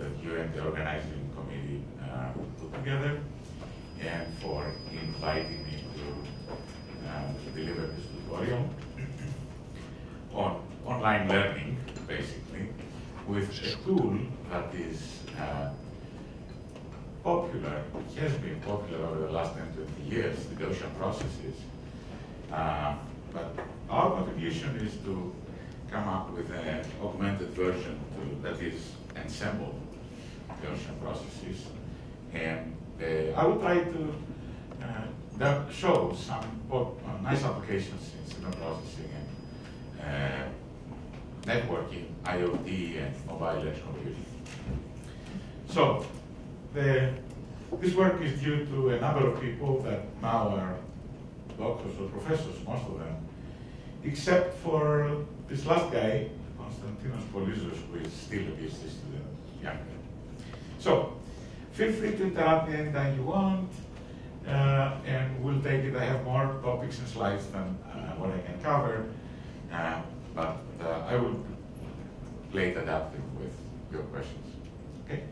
that you and the organizing committee uh, put together, and for inviting me to uh, deliver this tutorial on online learning, basically, with a tool that is uh, popular, has been popular over the last 10, 20 years, the Gaussian processes. Uh, but our contribution is to come up with an augmented version to, that is ensemble Gaussian processes. And uh, I will try to uh, show some uh, nice applications in signal processing and uh, networking, IoT, and mobile edge computing. So, the, this work is due to a number of people that now are doctors or professors, most of them, except for this last guy, Konstantinos Polyzos, who is still a PhD student, younger. So, feel free to interrupt me anytime you want, uh, and we'll take it. I have more topics and slides than uh, what I can cover, uh, but uh, I will play it adaptive with your questions. Okay?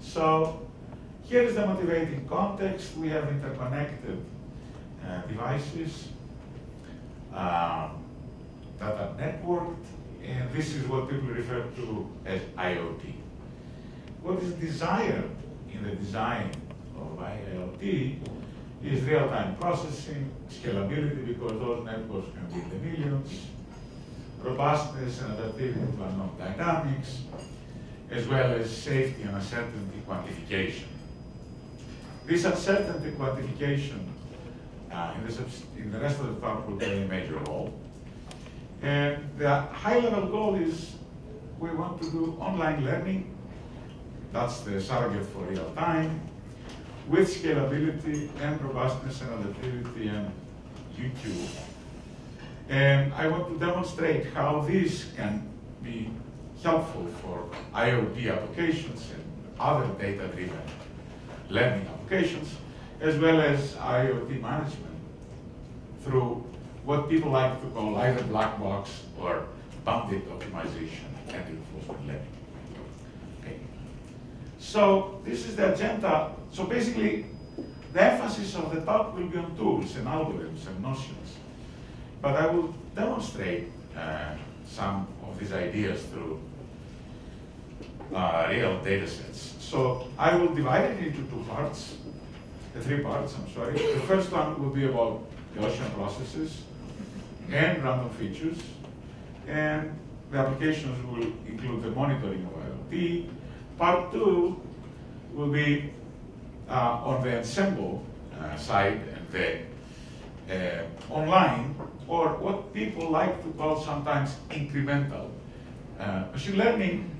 So, here is the motivating context. We have interconnected uh, devices um, that are networked, and this is what people refer to as IoT. What is desired in the design of IoT is real-time processing, scalability, because those networks can be in the millions, robustness and adaptivity to unknown dynamics, as well as safety and uncertainty quantification. This uncertainty quantification uh, in, the in, the rest of the talk will play a major role. And the high-level goal is we want to do online learning. That's the surrogate for real time, with scalability and robustness and adaptivity and YouTube. And I want to demonstrate how this can be helpful for IoT applications and other data-driven learning applications, as well as IoT management through what people like to call either black box or bounded optimization and reinforcement learning. So this is the agenda. So basically, the emphasis of the talk will be on tools and algorithms and notions. But I will demonstrate uh, some of these ideas through uh, real data sets. So I will divide it into two parts, uh, three parts, I'm sorry. The first one will be about Gaussian processes and random features. And the applications will include the monitoring of IoT. Part two will be uh, on the ensemble uh, side and the uh, online, or what people like to call sometimes incremental. Uh, machine learning,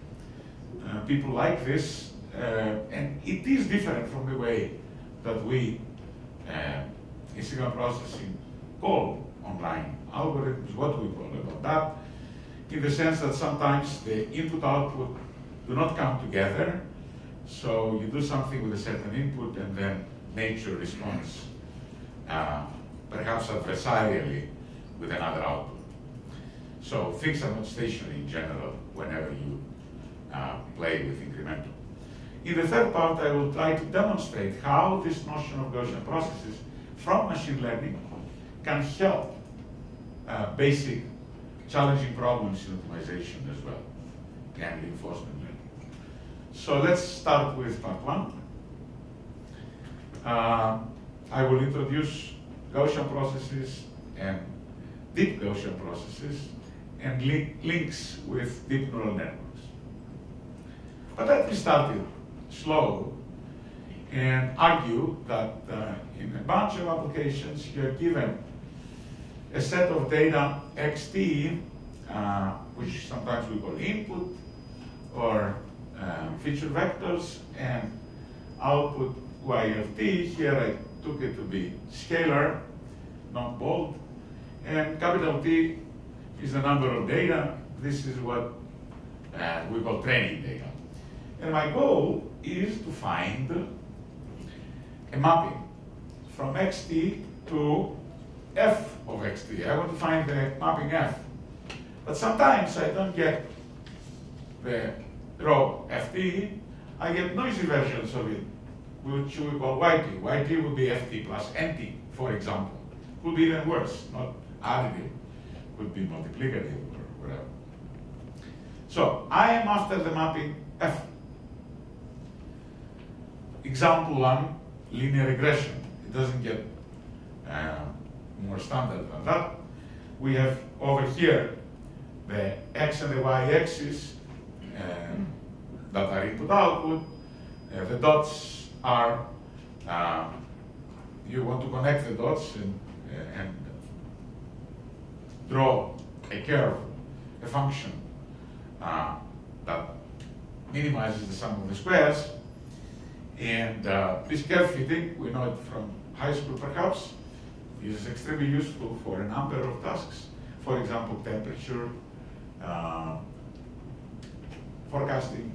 uh, people like this, uh, and it is different from the way that we in signal processing call online algorithms, what we call about that, in the sense that sometimes the input-output do not come together, so you do something with a certain input and then nature responds uh, perhaps adversarially with another output. So things are not stationary in general whenever you uh, play with incremental. In the third part, I will try to demonstrate how this notion of Gaussian processes from machine learning can help uh, basic challenging problems in optimization as well, and reinforcement. So let's start with part one. Uh, I will introduce Gaussian processes and deep Gaussian processes and link, links with deep neural networks. But let me start slow and argue that uh, in a bunch of applications you're given a set of data xt, uh, which sometimes we call input, or uh, feature vectors, and output y of t. Here I took it to be scalar, not bold. And capital T is the number of data. This is what uh, we call training data. And my goal is to find a mapping from xt to f of xt. I want to find the mapping f. But sometimes I don't get the the ft, I get noisy versions of it, which we call yt. yt would be ft plus nt, for example. Could be even worse, not additive, could be multiplicative or whatever. So I am after the mapping f. Example one, linear regression. It doesn't get uh, more standard than that. We have over here the x and the y axis that are input output. Uh, the dots are, uh, you want to connect the dots and, and draw a curve, a function uh, that minimizes the sum of the squares. And uh, this curve fitting, we know it from high school perhaps, is extremely useful for a number of tasks. For example, temperature, uh, forecasting,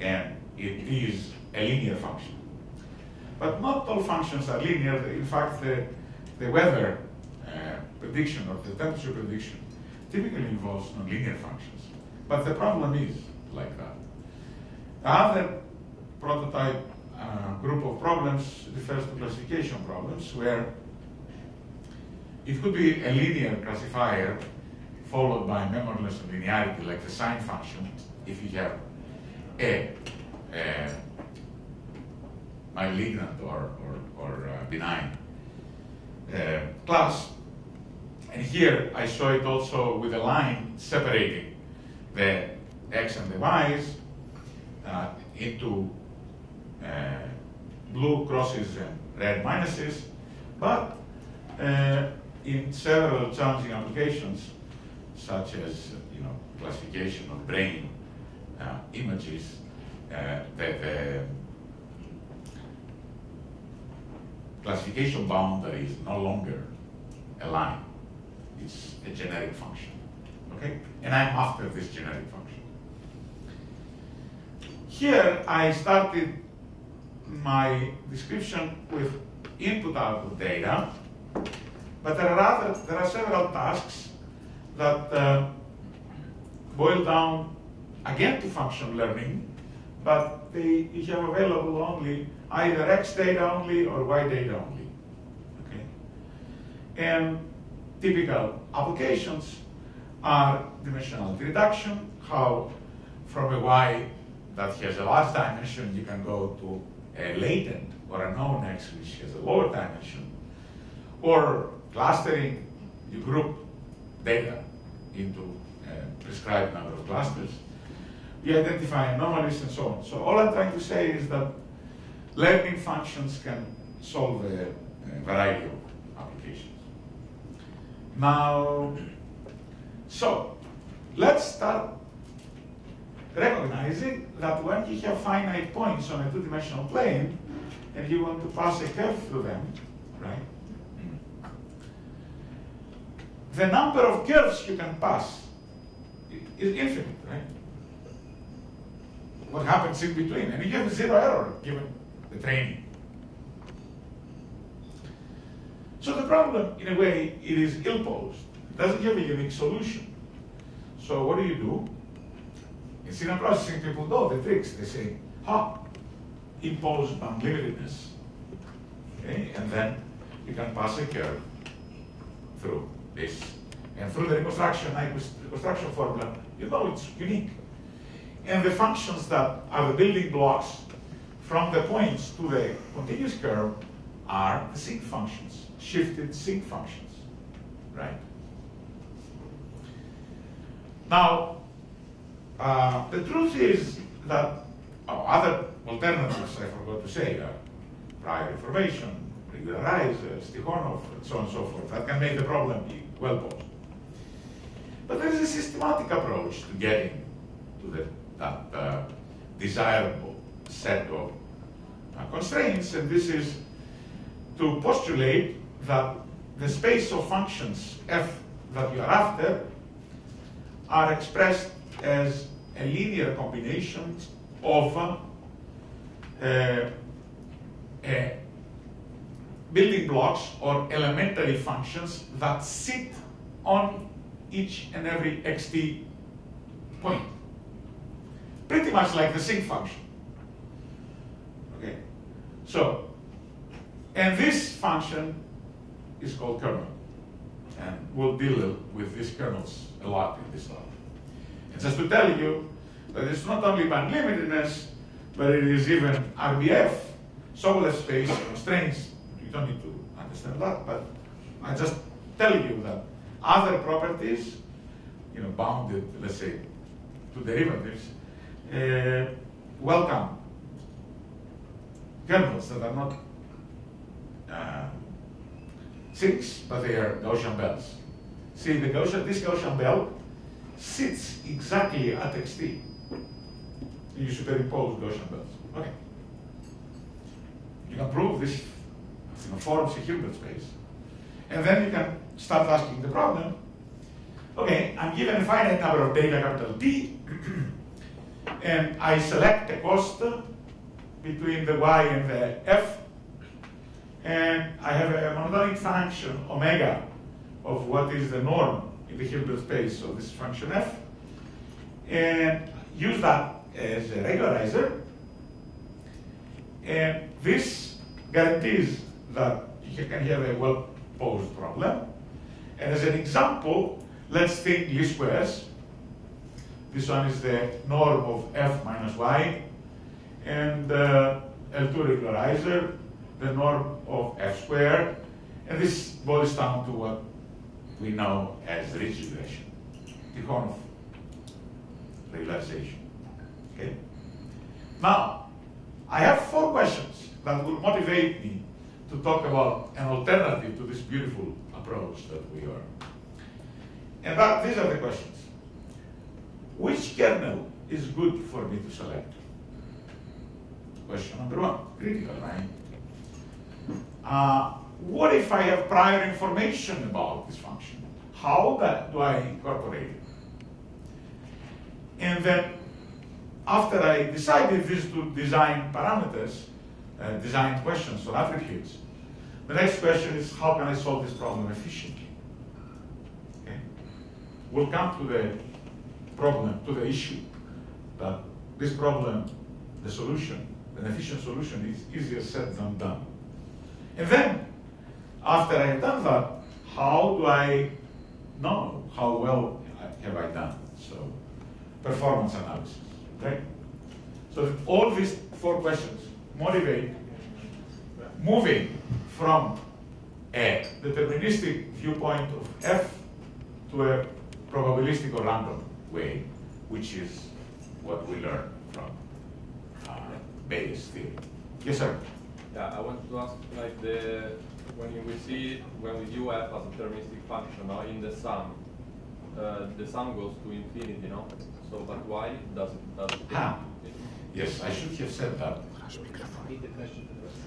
and it is a linear function. But not all functions are linear. In fact, the, the weather uh, prediction or the temperature prediction typically involves nonlinear functions. But the problem is like that. The other prototype uh, group of problems refers to classification problems where it could be a linear classifier followed by memoryless linearity like the sign function if you have a, a malignant or, or, or uh, benign uh, class. And here I show it also with a line separating the x and the y's uh, into uh, blue crosses and red minuses, but uh, in several challenging applications, such as you know classification of brain uh, images, uh, the, classification boundary is no longer a line; it's a generic function. Okay, and I'm after this generic function. Here I started my description with input-output data but there are other, there are several tasks that uh, boil down again to function learning, but they you have available only either X data only or Y data only. Okay? And typical applications are dimensionality reduction, how from a Y that has a large dimension, you can go to a latent or a known X which has a lower dimension, or clustering, you group data into a prescribed number of clusters. You identify anomalies and so on. So all I'm trying to say is that learning functions can solve a, a variety of applications. Now, so let's start recognizing that when you have finite points on a two-dimensional plane and you want to pass a curve through them, right? the number of curves you can pass is infinite, right? What happens in between? And you have zero error given the training. So the problem, in a way, it is ill-posed. It doesn't give a unique solution. So what do you do? In signal processing, people know the tricks. They say, ha, impose bandlimitedness. Okay? And then you can pass a curve through this. And through the reconstruction, reconstruction formula, you know it's unique. And the functions that are the building blocks from the points to the continuous curve are the sinc functions, shifted sinc functions, right? Now, uh, the truth is that oh, other alternatives, I forgot to say, are prior information, regularizer, Tikhonov, and so on and so forth, that can make the problem be well posed. But there is a systematic approach to getting to the, that uh, desirable set of uh, constraints, and this is to postulate that the space of functions f that you are after are expressed as a linear combination of uh, a building blocks or elementary functions that sit on each and every xt point. Pretty much like the sinc function. Okay, so, and this function is called kernel. And we'll deal with these kernels a lot in this talk. And just to tell you that it's not only band limitedness, but it is even RBF, Sobolev space constraints. You don't need to understand that, but I just tell you that other properties, you know, bounded, let's say, to derivatives, uh, welcome kernels that are not uh, sincs, but they are Gaussian bells. See, the Gaussian, this Gaussian bell sits exactly at xt. You superimpose Gaussian bells. Okay. You can prove this you know, forms a Hilbert space. And then you can start asking the problem. Okay, I'm given a finite number of data capital T, and I select a cost between the y and the f, and I have a monotonic function omega of what is the norm in the Hilbert space of this function f, and use that as a regularizer. And this guarantees that you can have a well-posed problem. And as an example, let's think least squares. This one is the norm of f minus y, and uh, L2 regularizer, the norm of f squared, and this boils down to what we know as ridge regression, Tikhonov regularization. Okay? Now, I have four questions that will motivate me to talk about an alternative to this beautiful approach that we are. And that, these are the questions. Which kernel is good for me to select? Question number one, critical, right? Uh, what if I have prior information about this function? How that do I incorporate it? And then after I decided these two design parameters, uh, design questions or attributes, the next question is how can I solve this problem efficiently? Okay? We'll come to the problem, to the issue that this problem, the solution, an efficient solution is easier said than done. And then, after I've done that, how do I know how well have I done? So, performance analysis, okay? So all these four questions motivate moving from a deterministic viewpoint of f to a probabilistic or random way, which is what we learn from uh, Bayes' theory. Yes, sir. Yeah, I want to ask, like the when we see when we view f as a deterministic function no, in the sum, uh, the sum goes to infinity, no? So, but why does it does it? Ah, yes, I should have said that.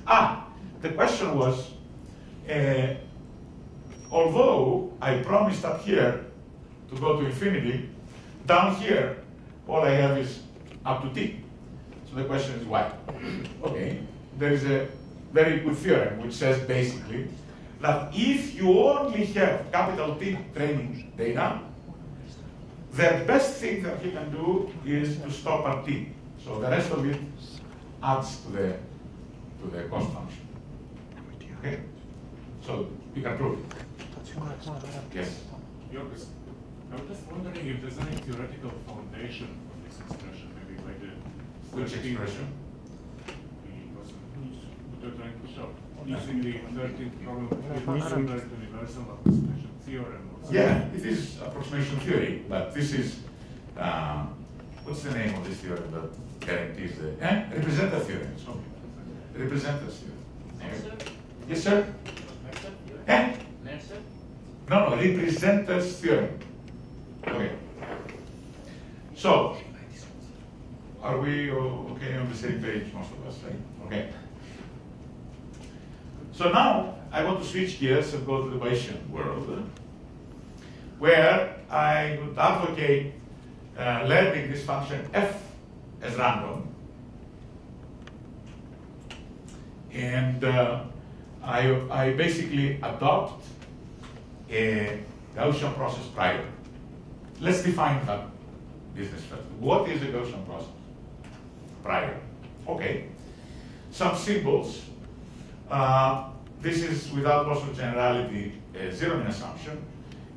Ah, the question was, uh, although I promised up here to go to infinity, down here, all I have is up to t. So the question is why? Okay, there is a very good theorem which says basically that if you only have capital T training data, the best thing that you can do is to stop at T. So the rest of it adds to the to the cost function. Okay? So you can prove it. Yes. Jorgis, I'm just wondering if there's any theoretical foundation for this expression, maybe by the Which 13th expression? Because what you're trying to show, using the 13th problem, similar to universal approximation theorem. or. Yeah, it is approximation theory, but this is um, what's the name of this theorem that guarantees the eh? representative theorem? So representative theorem. Yes, sir. Eh? No, no, representers theorem. Okay. So, are we okay on the same page, most of us, right? Okay. So now I want to switch gears and go to the Bayesian world, where I would advocate uh, learning this function f as random. And uh, I, I basically adopt a Gaussian process prior. Let's define that business strategy. What is a Gaussian process? prior. Okay. Some symbols. Uh, this is without loss of generality a zero mean assumption.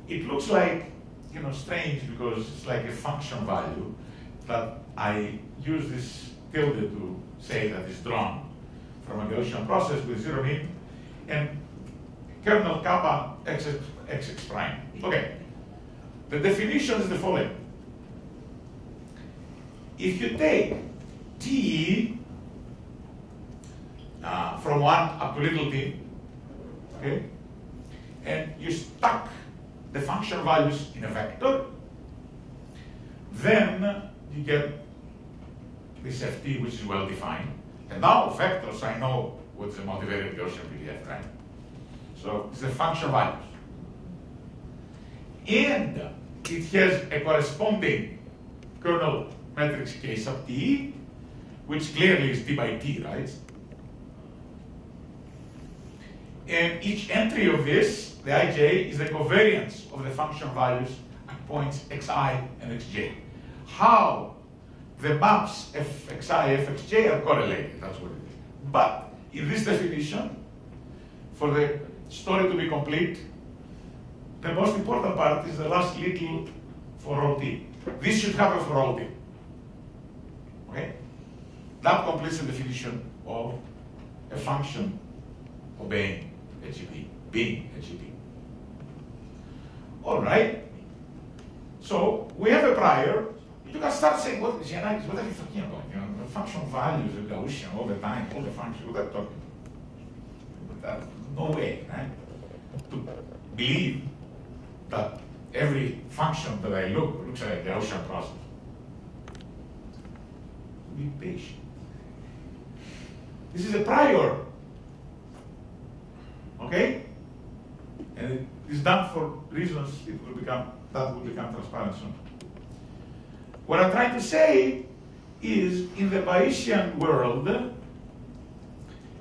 It looks like, you know, strange because it's like a function value, but I use this tilde to say that it's drawn from a Gaussian process with zero mean, and kernel kappa x, x, x prime. Okay. The definition is the following. If you take t uh, from 1 up to little t, okay, and you stuck the function values in a vector, then you get this ft which is well defined. And now vectors, I know what's the multivariate Gaussian PDF, right? So it's the function values. And it has a corresponding kernel matrix K sub t, which clearly is t by t, right? And each entry of this, the ij, is the covariance of the function values at points xi and xj. How the maps fxi, fxj are correlated, that's what it is. But in this definition, for the story to be complete, the most important part is the last little for all t. This should happen for all t. Okay? That completes the definition of a function obeying a GP, being a GP. All right. So we have a prior. You can start saying, what, Giannakis, what are you talking about? You know, the function values are Gaussian all the time, all the functions, what are you talking about? Uh, no way, right? To believe that every function that I look looks like a Gaussian process. Be patient. This is a prior. Okay? And it is done for reasons it will become that will become transparent soon. What I'm trying to say is in the Bayesian world,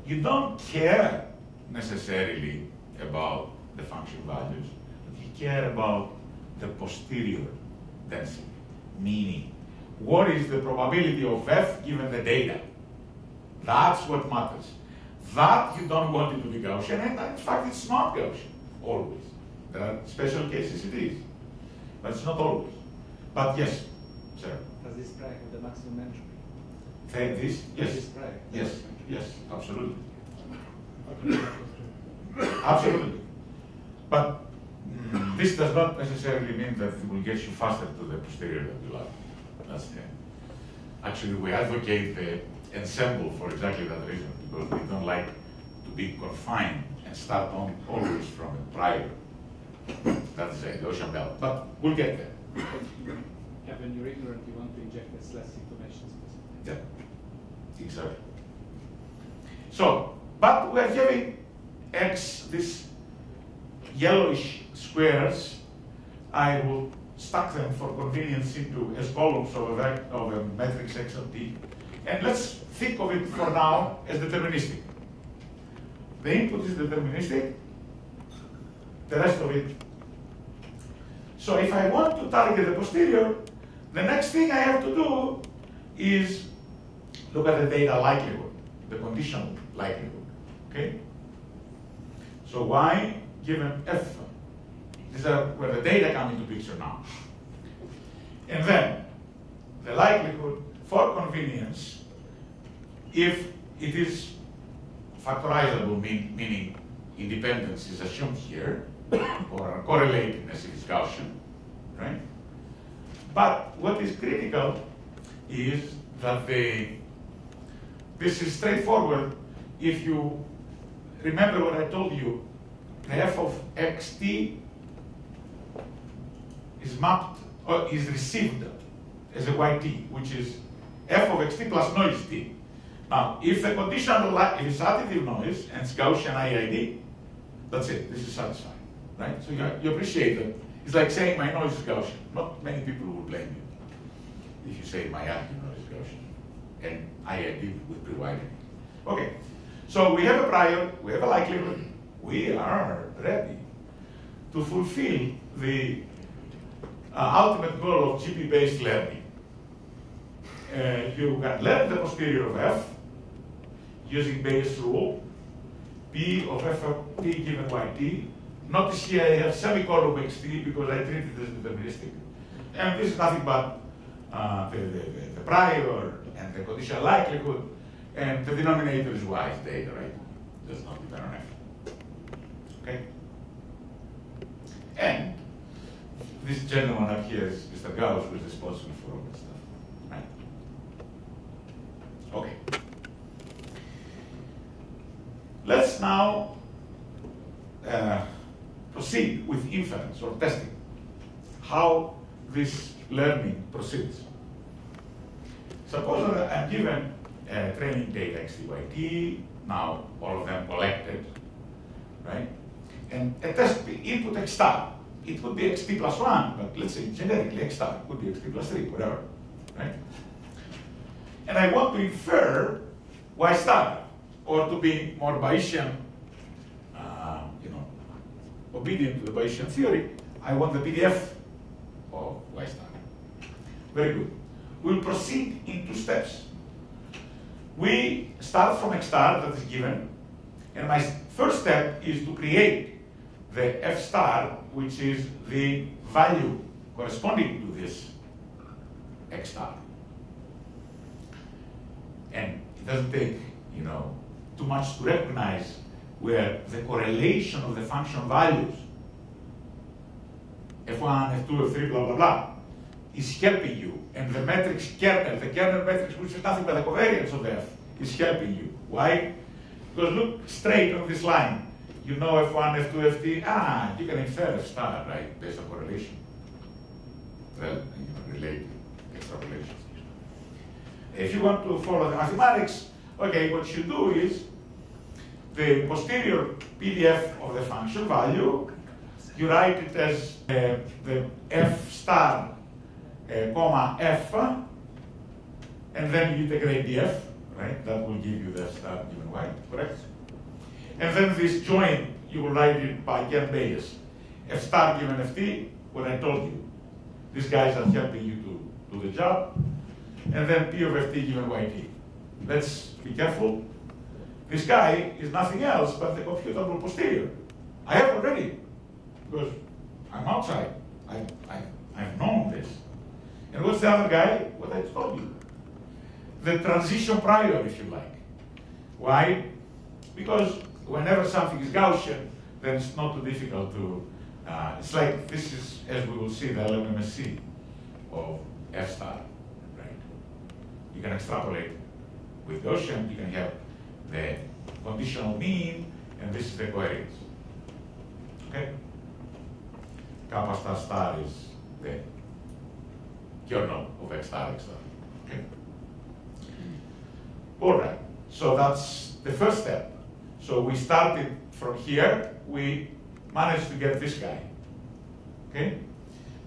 you don't care necessarily about the function values, but care about the posterior density, meaning what is the probability of f given the data. That's what matters. That you don't want it to be Gaussian, and in fact it's not Gaussian, always. There are special cases it is, but it's not always. But yes, sir. Does this prior have the maximum entropy? Say this? Yes. This prior. Yes, yes, absolutely. Absolutely. But Mm-hmm. this does not necessarily mean that it will get you faster to the posterior that you like. That's the, actually, we advocate the ensemble for exactly that reason, because we don't like to be confined and start on always from a prior. That's a Gaussian belt, but we'll get there. Yeah, when you're ignorant, you want to inject as less information as possible. Yeah, exactly. So, but we're having x, this yellowish squares, I will stack them for convenience into as columns of a, of a matrix x of t. And let's think of it for now as deterministic. The input is deterministic, the rest of it. So if I want to target the posterior, the next thing I have to do is look at the data likelihood, the conditional likelihood. Okay? So y given f. These are where the data come into picture now. And then the likelihood for convenience, if it is factorizable, mean, meaning independence is assumed here, or correlatedness is Gaussian, right? But what is critical is that the this is straightforward if you remember what I told you, the f of xt is mapped or is received as a yt, which is f of xt plus noise t. Now, if the conditional is additive noise and it's Gaussian IID, that's it. This is satisfied, right? So you, you appreciate that. It's like saying my noise is Gaussian. Not many people will blame you if you say my additive noise is Gaussian, and IID with pre-whitening. Okay. So we have a prior, we have a likelihood, we are ready to fulfill the uh, ultimate goal of GP-based learning. uh, you can learn the posterior of f using Bayes' rule, p of f of t given yt. Notice here I have semicolon xt because I treat it as deterministic. And this is nothing but uh, the, the, the, prior and the conditional likelihood, and the denominator is y, data, right? Does not depend on f. Okay? And this gentleman up here is Mr. Gauss, who is responsible for all this stuff. Right? Okay. Let's now uh, proceed with inference or testing. How this learning proceeds. Suppose that I'm given uh, training data xtyt, now all of them collected, right? And a test input x star. It could be xt plus one, but let's say generically x star could be xt plus three, whatever, right? And I want to infer y star, or to be more Bayesian, uh, you know, obedient to the Bayesian theory, I want the PDF of y star. Very good. We'll proceed in two steps. We start from x star that is given, and my first step is to create the f star, which is the value corresponding to this x star. And it doesn't take, you know, too much to recognize where the correlation of the function values, f1, f2, f3, blah, blah, blah, is helping you. And the matrix kernel, the kernel matrix, which is nothing but the covariance of f, is helping you. Why? Because look straight on this line. You know F1, F2, Ft. Ah, you can infer F star, right, based on correlation. Well, you know, related extrapolation. If you want to follow the mathematics, okay, what you do is the posterior PDF of the function value, you write it as uh, the f star uh, comma f, and then you integrate the f, right? That will give you the star given y, correct? And then this joint, you will write it by Ken Bayes. f star given ft, what I told you. These guys are helping you to do the job. And then p of ft given yt. Let's be careful. This guy is nothing else but the computable posterior. I have already, because I'm outside. I, I, I've known this. And what's the other guy? What I told you. The transition prior, if you like. Why? Because whenever something is Gaussian, then it's not too difficult to, uh, it's like this is, as we will see, the LMMSE of F star, right? You can extrapolate with Gaussian, you can have the conditional mean, and this is the covariance. Okay? Kappa star star is the kernel of X star X star. Okay? All right, so that's the first step. So we started from here, we managed to get this guy. Okay?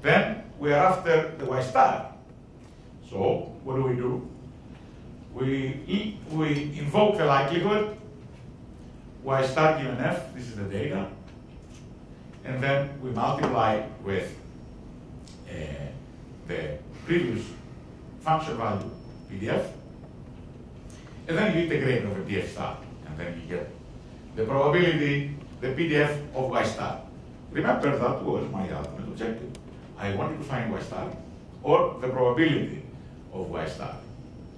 Then we are after the y star. So what do we do? We, we invoke the likelihood, y star given f, this is the data, and then we multiply with uh, the previous function value PDF, and then you integrate over df star, and then you get the probability, the PDF of y star. Remember that was my ultimate objective. I wanted to find y star, or the probability of y star.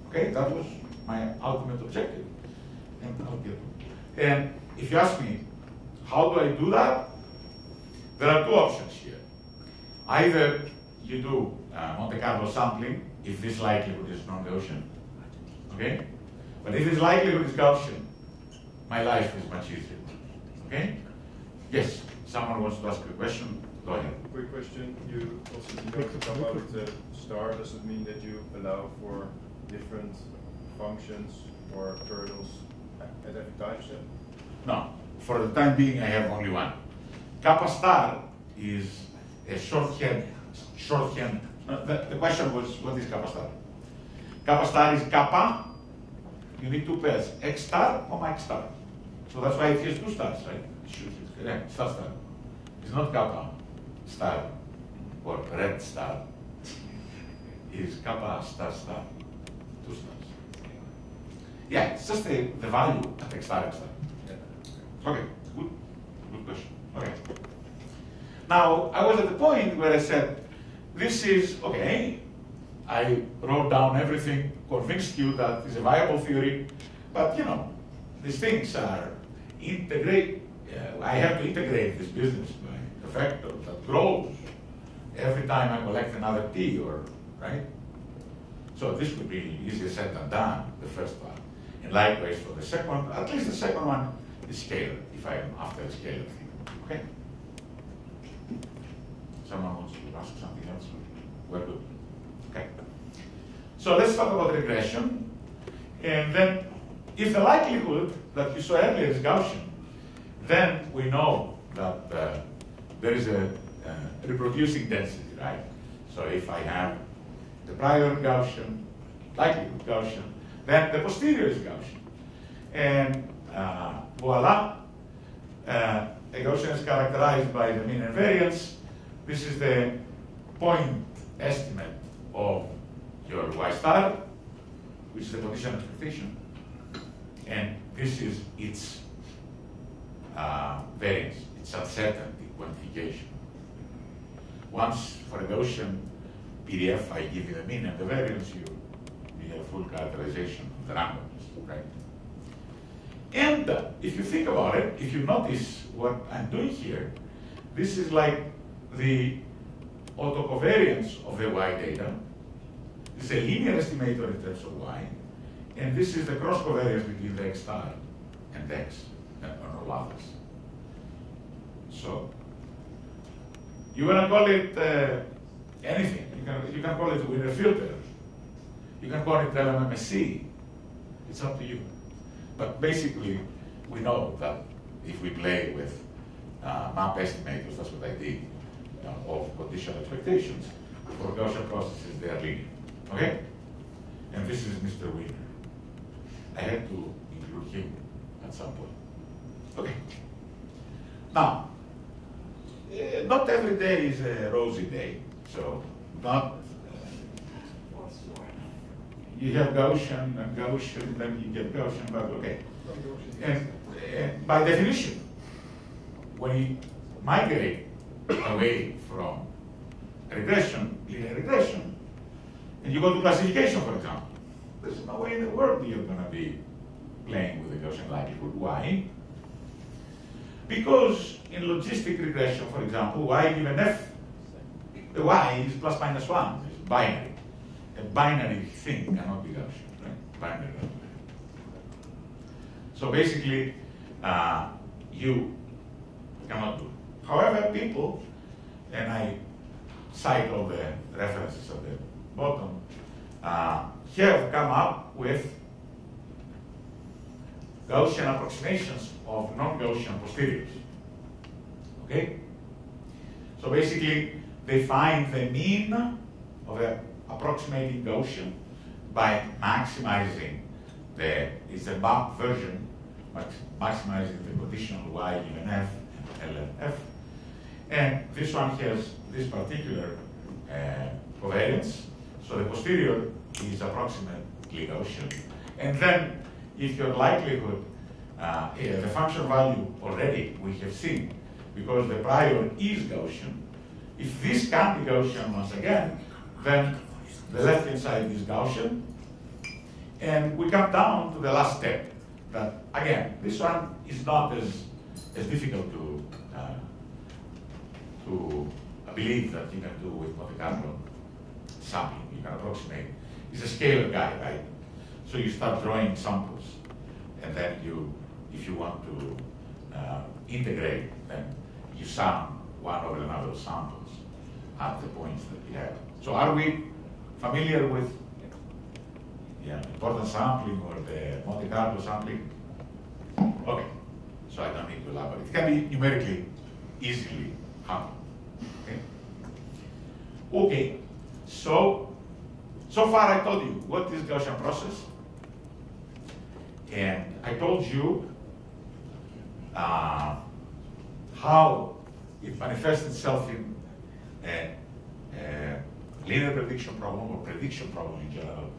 Okay, that was my ultimate objective. And, and if you ask me, how do I do that? There are two options here. Either you do uh, Monte Carlo sampling, if this likelihood is non-Gaussian, okay? But if this likelihood is Gaussian, my life is much easier, okay? Yes, someone wants to ask a question, go ahead. Quick question, you also talked about the star, does it mean that you allow for different functions or kernels at every time step? No, for the time being, I have only one. Kappa star is a shorthand. Shorthand. Uh, the, the question was, what is kappa star? Kappa star is kappa. You need two pairs, x star or x star. So that's why it has two stars, right? It should be correct. Star star. It's not kappa star or red star. It's kappa star star. two stars. Yeah, it's just the, the value at x star x star. Okay, good, good question. Okay. Now, I was at the point where I said, this is, okay, I wrote down everything, convinced you that it's a viable theory, but you know, these things are integrate, uh, I have to integrate this business by a factor that grows every time I collect another T or, right? So this would be easier said than done, the first part. And likewise for the second one, at least the second one is scalar, if I am after a scalar thing. Okay? Someone wants to ask something else? We're good. Okay. So let's talk about regression. And then if the likelihood that you saw earlier is Gaussian, then we know that uh, there is a uh, reproducing density, right? So if I have the prior Gaussian, likelihood Gaussian, then the posterior is Gaussian. And uh, voila, uh, a Gaussian is characterized by the mean and variance. This is the point estimate of your y star, which is the position expectation. And this is its uh, variance, its uncertainty quantification. Once for a Gaussian PDF, I give you the mean and the variance, you, you have full characterization of the randomness, right? And uh, if you think about it, if you notice what I'm doing here, this is like the autocovariance of the y data. It's a linear estimator in terms of y. And this is the cross covariance between the x star and x, and all others. So, you want to call it uh, anything. You can, you can call it Wiener filter. You can call it LMMSE. It's up to you. But basically, we know that if we play with uh, map estimators, that's what I did, of conditional expectations, for Gaussian processes, they are linear. Okay? And this is Mr. Wiener. I had to include him at some point. Okay. Now, uh, not every day is a rosy day, so not. Uh, you have Gaussian and Gaussian, then you get Gaussian, but okay. And, and by definition, when you migrate away from regression, linear regression, and you go to classification, for example, there's no way in the world you're going to be playing with the Gaussian likelihood. Why? Because in logistic regression, for example, y given f, the y is plus minus 1, it's binary. A binary thing cannot be Gaussian, right? Binary. So basically, uh, you cannot do it. However, people, and I cite all the references at the bottom, uh, have come up with Gaussian approximations of non-Gaussian posteriors. Okay? So basically, they find the mean of the approximating Gaussian by maximizing the, it's a map version, but maximizing the conditional y given f and ln f. And this one has this particular uh, covariance. So the posterior is approximately Gaussian. And then if your likelihood, uh, yeah, the function value already we have seen, because the prior is Gaussian, if this can be Gaussian once again, then the left-hand side is Gaussian, and we come down to the last step, that again, this one is not as, as difficult to, uh, to believe that you can do with Monte Carlo sampling, can approximate. It's a scalar guy, right? So you start drawing samples, and then you, if you want to uh, integrate, then you sum one over another samples at the points that you have. So are we familiar with yeah, importance sampling or the Monte Carlo sampling? Okay, so I don't need to elaborate. It can be numerically easily handled. Okay, okay. so so far I told you what is Gaussian process. And I told you uh, how it manifests itself in a, a, linear prediction problem or prediction problem in general,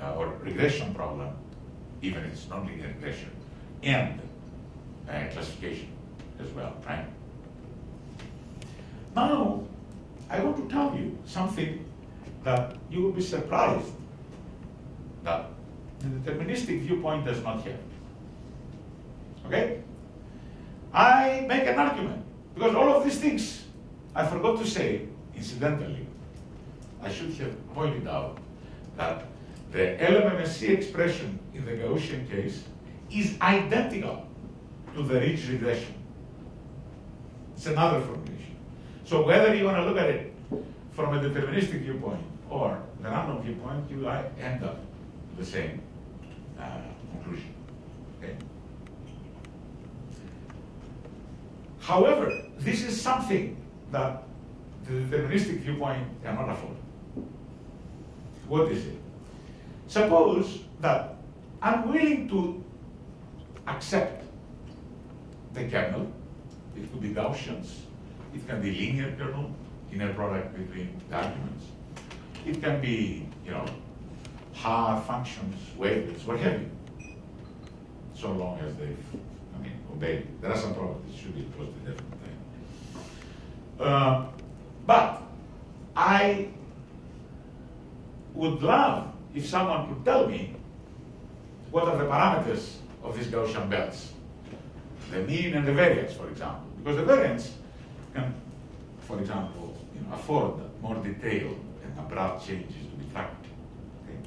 uh, or regression problem. even if its nonlinear regression and uh, classification as well, right? Now, I want to tell you something that you will be surprised that the deterministic viewpoint does not have. Okay? I make an argument because all of these things I forgot to say, incidentally, I should have pointed out that the LMMSE expression in the Gaussian case is identical to the ridge regression. It's another formulation. So whether you want to look at it from a deterministic viewpoint or the random viewpoint, you end up the same uh, conclusion. Okay? However, this is something that the deterministic viewpoint cannot afford. What is it? Suppose that I'm willing to accept the kernel. It could be Gaussians. It can be linear kernel, inner product between the arguments. It can be, you know, Haar functions, wavelets, what have you. So long as they, I mean, obey. There are some properties should be close to. Uh, but I would love if someone could tell me what are the parameters of these Gaussian bells. The mean and the variance, for example. Because the variance can, for example, you know, afford more detailed and abrupt changes to be tracked. Okay?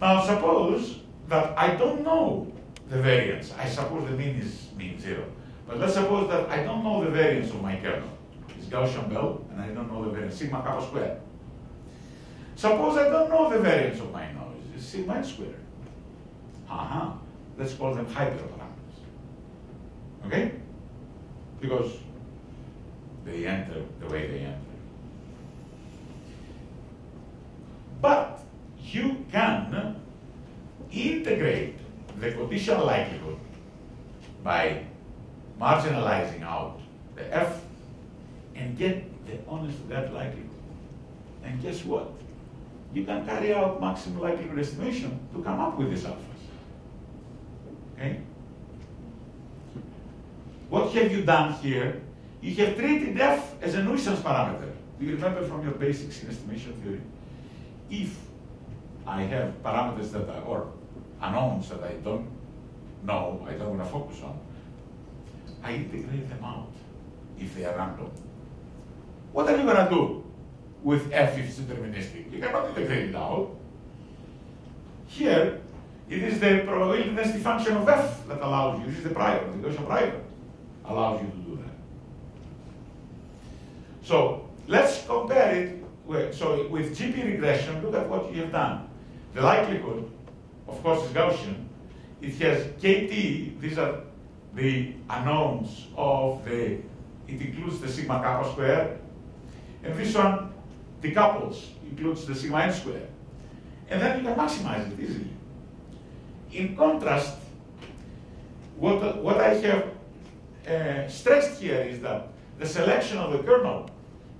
Now suppose that I don't know the variance. I suppose the mean is mean zero. But let's suppose that I don't know the variance of my kernel. It's Gaussian bell, and I don't know the variance, sigma kappa squared. Suppose I don't know the variance of my noise, it's sigma n squared. Uh-huh. Let's call them hyperparameters. Okay? Because they enter the way they enter. But you can integrate the conditional likelihood by marginalizing out the F and get the honest God likelihood. And guess what? You can carry out maximum likelihood estimation to come up with these alphas. Okay? What have you done here? You have treated F as a nuisance parameter. Do you remember from your basics in estimation theory? If I have parameters that are, or unknowns that I don't know, I don't want to focus on, I integrate them out if they are random. What are you going to do with f if it's deterministic? You cannot integrate it out. Here, it is the probability density function of f that allows you, this is the prior, the Gaussian prior, allows you. So let's compare it with, so with GP regression, look at what you have done. The likelihood, of course, is Gaussian. It has KT, these are the unknowns of the, it includes the sigma kappa square, and this one decouples, includes the sigma n square. And then you can maximize it easily. In contrast, what, what I have uh, stressed here is that the selection of the kernel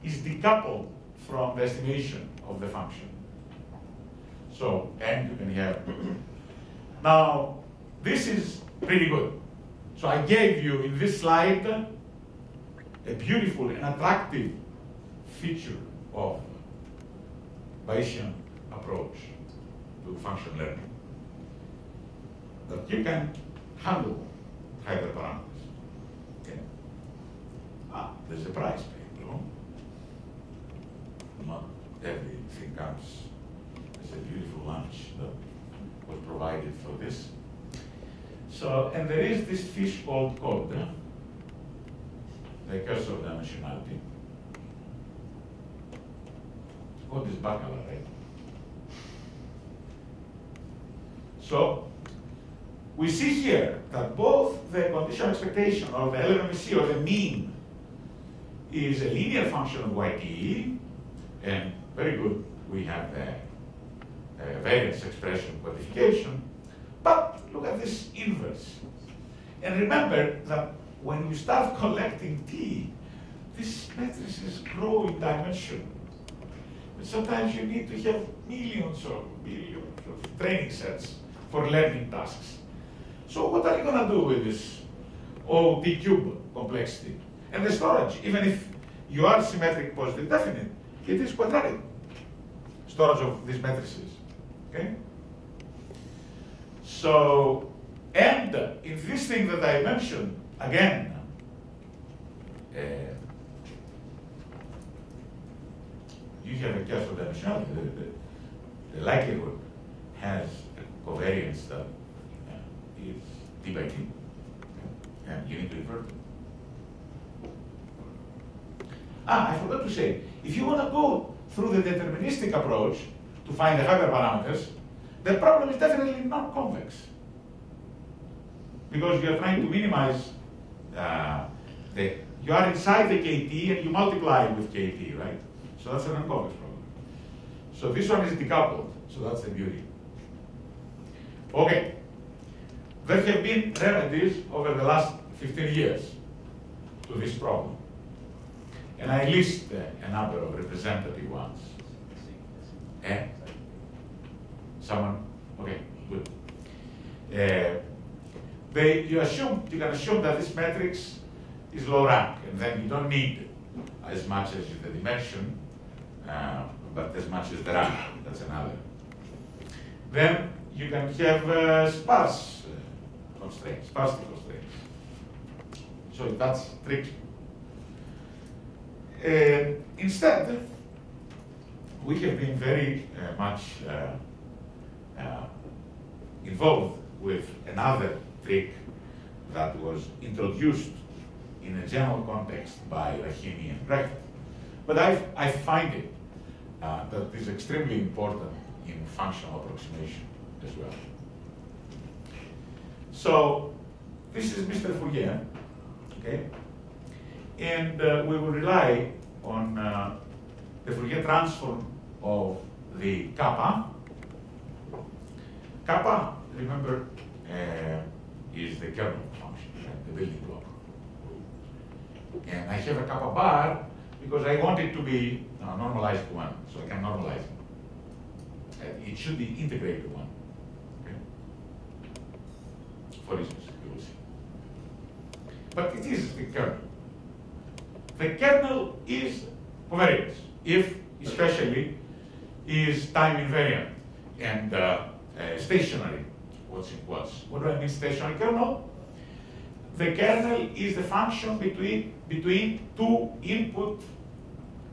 is decoupled from the estimation of the function. So, and you can have. now, this is pretty good. So I gave you in this slide a beautiful and attractive feature of Bayesian approach to function learning. That you can handle hyperparameters. Okay. Ah, there's a price everything comes. It's a beautiful lunch that was provided for this. So, and there is this fish called cobra, the curse of dimensionality. Code is bacala, right? So, we see here that both the conditional expectation of the LMMSE or the mean is a linear function of YTE, and very good, we have the uh, variance expression quantification, but look at this inverse. And remember that when you start collecting T, these matrices grow in dimension. But sometimes you need to have millions or billions of training sets for learning tasks. So what are you going to do with this O D cube complexity? And the storage, even if you are symmetric positive definite, it is quadratic storage of these matrices. Okay? So, and in this thing that I mentioned, again, uh, you have a curse of dimensionality. The, the, the likelihood has a covariance that uh, is d by t. And you need to invert it. Ah, I forgot to say, if you want to go through the deterministic approach to find the hyperparameters, the problem is definitely not convex. Because you are trying to minimize uh, the, you are inside the KT and you multiply with KT, right? So that's an unconvex problem. So this one is decoupled, so that's the beauty. Okay. There have been remedies over the last 15 years to this problem. And I list uh, a number of representative ones. Eh? Someone? Okay, good. Uh, they, you assume, you can assume that this matrix is low rank, and then you don't need as much as the dimension, uh, but as much as the rank. That's another. Then you can have uh, sparse uh, constraints, sparsity constraints. So that's tricky. Uh, instead, we have been very uh, much uh, uh, involved with another trick that was introduced in a general context by Rahimi and Recht. But I, I find it uh, that is extremely important in functional approximation as well. So this is Mr. Fourier, okay? And uh, we will rely on uh, the Fourier transform of the kappa. Kappa, remember, uh, is the kernel function, right? the building block. And I have a kappa bar because I want it to be uh, normalized one, so I can normalize it. It should be integrated one. Okay? For instance, you will see. But it is the kernel. The kernel is covariance, if especially is time invariant and uh, uh, stationary. What's in quotes? What do I mean stationary kernel? The kernel is the function between, between two input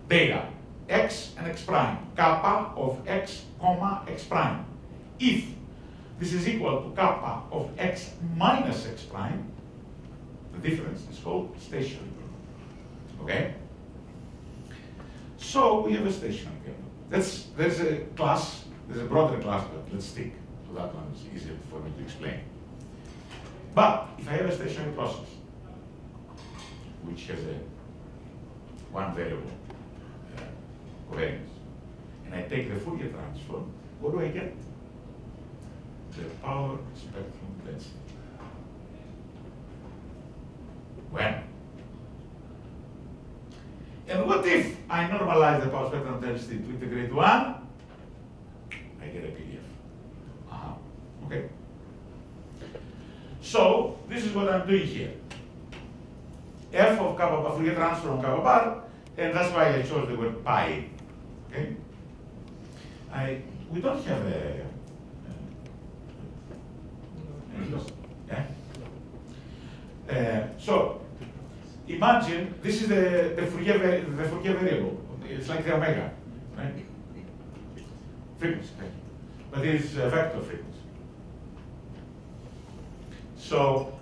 data, x and x prime, kappa of x comma x prime. If this is equal to kappa of x minus x prime, the difference is called stationary Okay? So we have a stationary kernel. That's, there's a class, there's a broader class, but let's stick to that one. It's easier for me to explain. But if I have a stationary process, which has a one variable uh, covariance, and I take the Fourier transform, what do I get? The power spectrum density. When? And what if I normalize the power spectrum density to integrate one? I get a PDF. Uh-huh. Okay. So this is what I'm doing here. F of kappa bar, Fourier transform kappa bar, and that's why I chose the word pi. Okay. I we don't have a. yeah. Uh, so imagine this is the, the, Fourier, the Fourier variable. It's like the omega, right? Frequency, but it's a vector frequency. So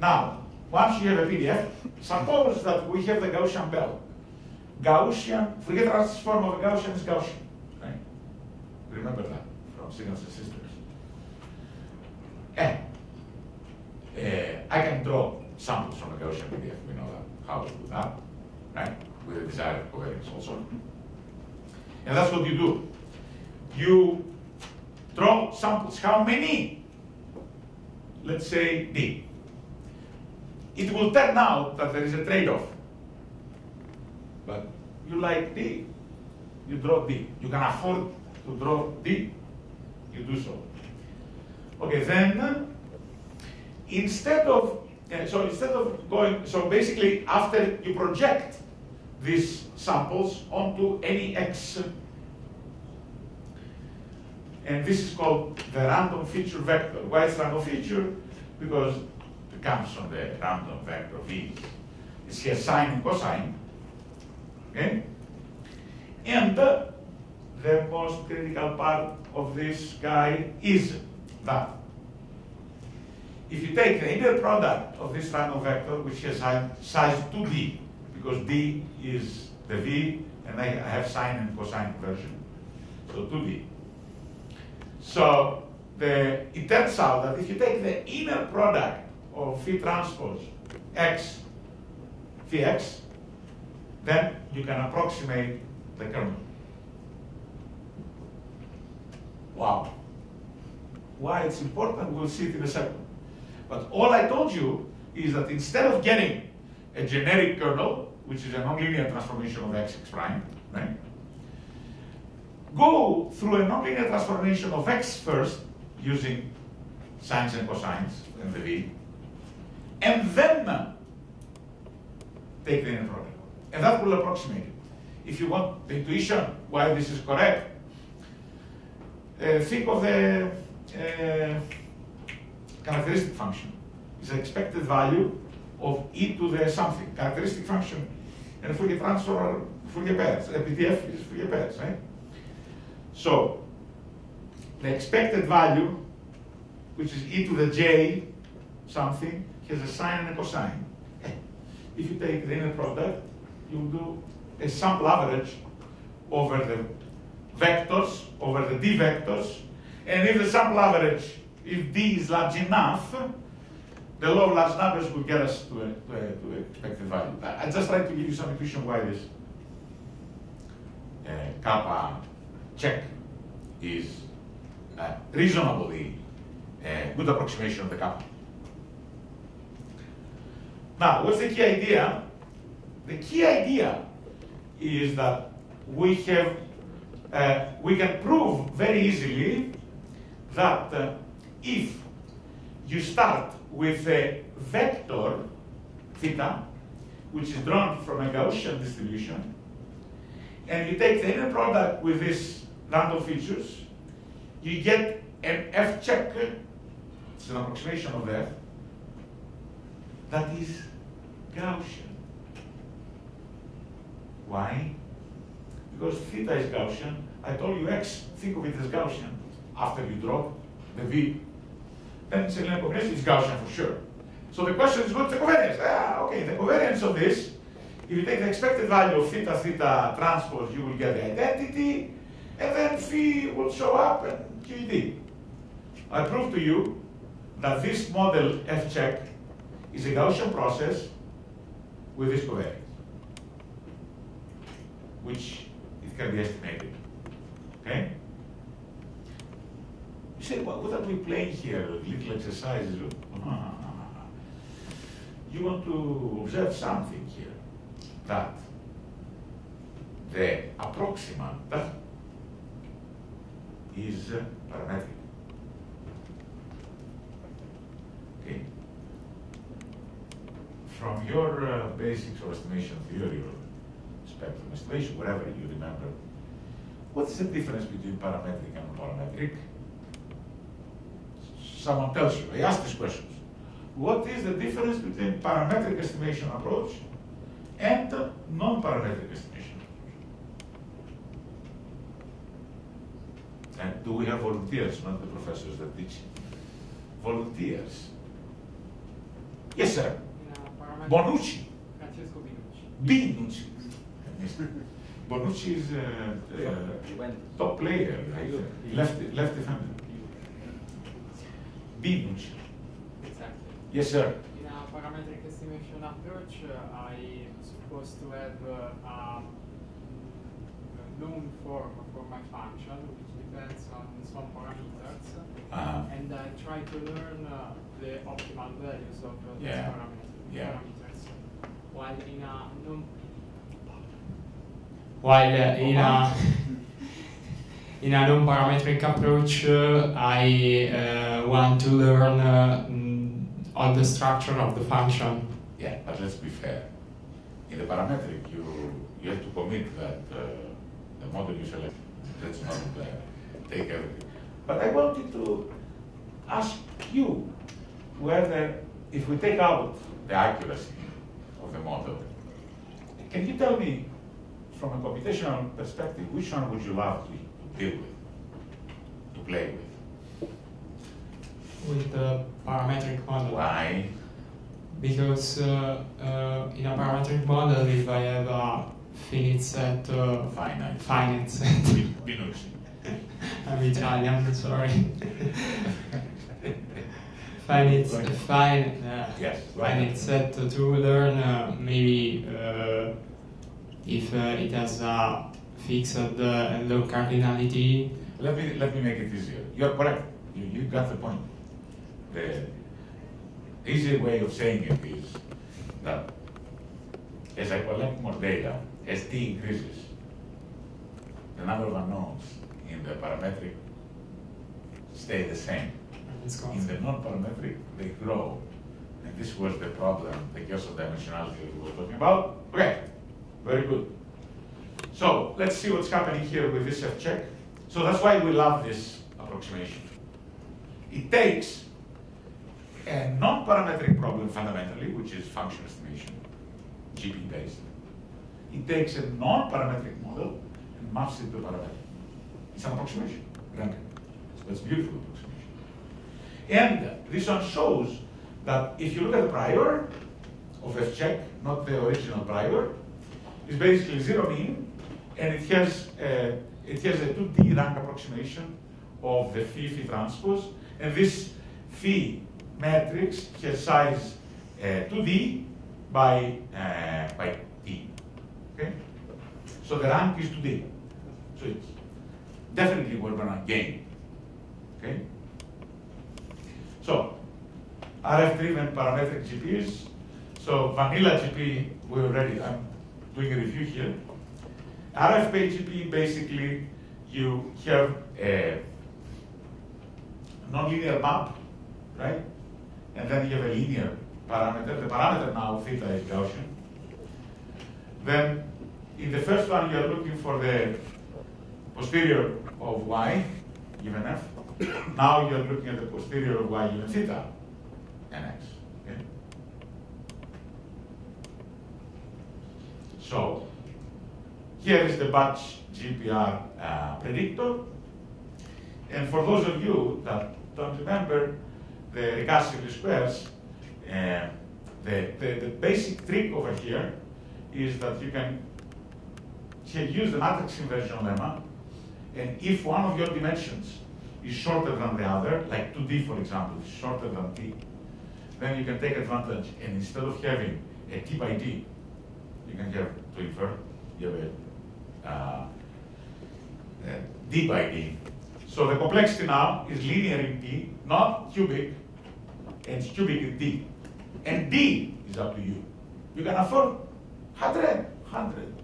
now, once you have a PDF, suppose that we have the Gaussian bell. Gaussian, Fourier transform of a Gaussian is Gaussian, right? Remember that from signals and systems. And uh, I can draw samples from the Gaussian PDF. We know how to do that, right? With the desired covariance also. And that's what you do. You draw samples. How many? Let's say D. It will turn out that there is a trade-off. But you like D. you draw D. You can afford to draw D, you do so. Okay, then instead of uh, so instead of going so basically after you project these samples onto any x and this is called the random feature vector. Why it's random feature? Because it comes from the random vector v. It's here sine and cosine. Okay? And the most critical part of this guy is that if you take the inner product of this random vector, which has size 2d, because d is the v, and I have sine and cosine version, so 2d. So the, it turns out that if you take the inner product of phi transpose x, phi x, then you can approximate the kernel. Wow. Why it's important, we'll see it in a second. But all I told you is that instead of getting a generic kernel, which is a nonlinear transformation of x, x prime, right? Go through a nonlinear transformation of x first, using sines and cosines and the v, and then take the inner. And that will approximate it. If you want the intuition why this is correct, uh, think of the uh, characteristic function. It's the expected value of e to the something. Characteristic function and Fourier transform Fourier pairs. A PDF is Fourier pairs, right? So the expected value, which is e to the j something, has a sine and a cosine. If you take the inner product, you do a sample average over the vectors, over the d vectors, and if the sample average, if d is large enough, the law of large numbers will get us to a, to a, to a expected value. I, just tried to give you some intuition why this uh, kappa check is a reasonably uh, good approximation of the kappa. Now, what's the key idea? The key idea is that we have uh, we can prove very easily that uh, if you start with a vector theta, which is drawn from a Gaussian distribution, and you take the inner product with these random features, you get an f check, it's an approximation of f, that is Gaussian. Why? Because theta is Gaussian. I told you x, think of it as Gaussian after you drop the v. Then linear combination, it's Gaussian for sure. So the question is, what's the covariance? Ah, okay, the covariance of this, if you take the expected value of theta theta transpose, you will get the identity, and then phi will show up and QED. I prove to you that this model F check is a Gaussian process with this covariance, which it can be estimated. Okay? Say, well, what are we playing here? Little exercises. You want to observe something here that the approximant is parametric. Okay. From your uh, basics or estimation theory or spectrum estimation, whatever you remember, what is the difference between parametric and non-parametric? Someone tells you, I ask these questions. What is the difference between parametric estimation approach and non-parametric estimation? And do we have volunteers, not the professors that teach? Volunteers. Yes, sir. Bonucci. Francesco Binucci. Binucci. Bonucci is a, uh, top player, right? Left, left defender. Binucci. Exactly. Yes, sir. In a parametric estimation approach, uh, I am supposed to have uh, a known form for my function, which depends on some parameters, Uh, and I try to learn uh, the optimal values of uh, these Yeah. parameters. Yeah. parameters. While in a non while in a in a non-parametric approach, uh, I uh, want to learn uh, mm, the structure of the function. Yeah, but let's be fair. In the parametric, you you have to commit that the model you select. Let's not take everything. But I wanted to ask you whether, if we take out the accuracy of the model, can you tell me, from a computational perspective, which one would you love to deal with, to play with? with the parametric model. Why? Because uh, uh, in a parametric model, if I have a finite set, uh, Finite. finite set, Binucci. I'm Italian, sorry. finite, fine, uh, Yes, finite right. set to learn, uh, maybe uh, if uh, it has a fixed uh, low cardinality, Let me, let me make it easier. You're correct. You, you got the point. The easier way of saying it is that as I collect more data, as t increases, the number of unknowns in the parametric stay the same. In the non-parametric, they grow. And this was the problem, the chaos of dimensionality that we were talking about. Okay, very good. So let's see what's happening here with this F check. So that's why we love this approximation. It takes a non-parametric problem fundamentally, which is function estimation, GP based. It takes a non-parametric model and maps it to parametric. It's an approximation, granted. That's beautiful approximation. And this one shows that if you look at the prior of f check, not the original prior, it's basically zero mean, and it has a, it has a 2D rank approximation of the phi phi transpose, and this phi matrix has size uh, 2D by uh, by t. Okay, so the rank is 2D. So it's definitely we're gonna gain. Okay. So, RF-driven parametric GPUs. So vanilla GP, we already, I'm doing a review here. RF-based basically, you have a nonlinear map, right? And then you have a linear parameter. The parameter now, theta, is Gaussian. Then, in the first one, you're looking for the posterior of y, given f. Now you're looking at the posterior of y given theta, and x. Okay? So, here is the batch GPR uh, predictor. And for those of you that don't remember the recursive squares, uh, the, the, the basic trick over here is that you can use the matrix inversion lemma, and if one of your dimensions is shorter than the other, like 2D for example, is shorter than t, then you can take advantage and instead of having a t by t, you can have to infer, you have a Uh, d by d. So the complexity now is linear in d, not cubic, and it's cubic in d. And d is up to you. You can afford 100, 100.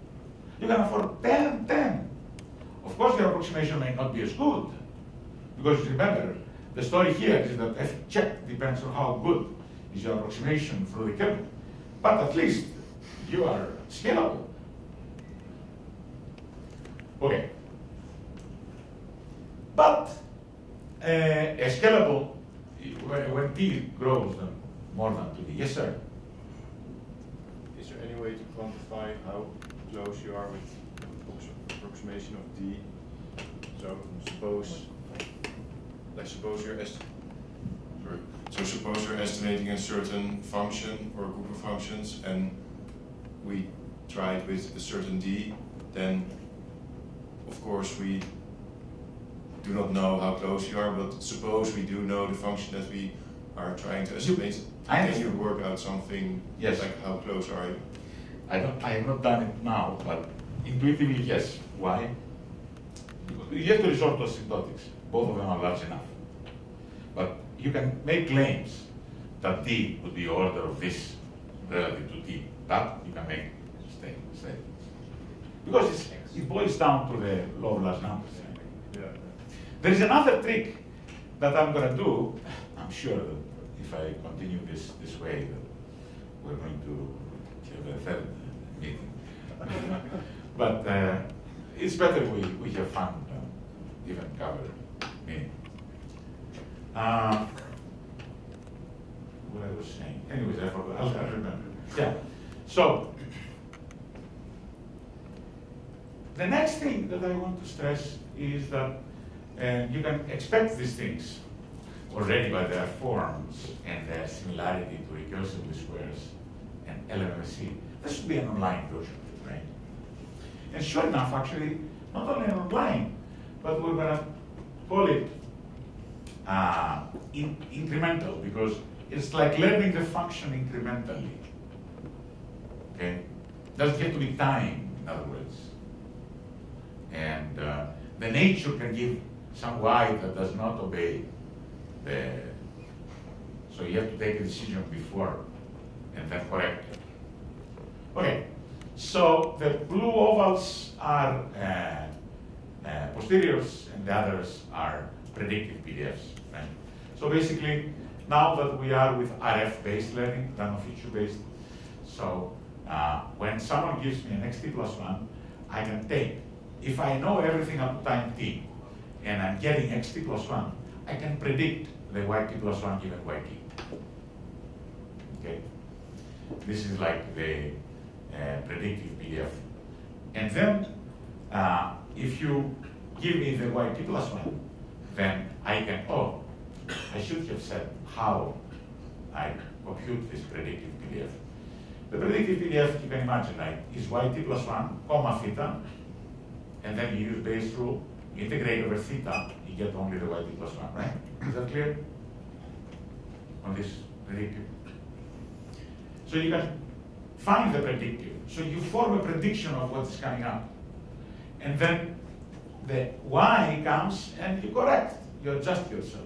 You can afford 10, 10. Of course, your approximation may not be as good. Because remember, the story here is that f check depends on how good is your approximation through the kernel. But at least you are scalable. Okay. But uh, scalable, when, t grows then more than 2d. Yes, sir. Is there any way to quantify how close you are with approximation of d? So suppose, like suppose you're. So suppose you're estimating a certain function or group of functions, and we try it with a certain d, then of course we do not know how close you are, but suppose we do know the function that we are trying to estimate. I Can you work out something Yes. like how close are you? I don't, I have not done it now, but intuitively, yes. Why? Because you have to resort to asymptotics. Both of them are large enough. But you can make claims that d would be order of this relative to t. That you can make stay. Because it's it boils down to the law of large numbers. Yeah. There is another trick that I'm going to do. I'm sure that if I continue this, this way, we're going to have a third meeting. but uh, it's better we, we have fun than even cover me. Uh, what I was saying. Anyways, I forgot. I'll remember. Yeah. So, the next thing that I want to stress is that uh, you can expect these things already by their forms and their similarity to recursive squares and LMMSE. There should be an online version of it, right? And sure enough, actually, not only online, but we're going to call it uh, in, incremental because it's like learning the function incrementally. Okay? Doesn't have to be time, in other words. And uh, the nature can give some y that does not obey the. So you have to take a decision before and then correct it. Okay, so the blue ovals are uh, uh, posteriors and the others are predictive PDFs. Right? So basically, now that we are with RF-based learning, random feature-based, so uh, when someone gives me an xt plus one, I can take, if I know everything to time t, and I'm getting xt plus one, I can predict the yt plus one given yt. Okay, this is like the uh, predictive PDF. And then, uh, if you give me the yt plus one, then I can, oh, I should have said how I compute this predictive PDF. The predictive PDF, you can imagine, right, is yt plus 1, comma theta, and then you use Bayes rule, integrate over theta, you get only the yt plus 1, right? Is that clear? On this predictive. So you can find the predictive. So you form a prediction of what's coming up. And then the y comes and you correct, you adjust yourself.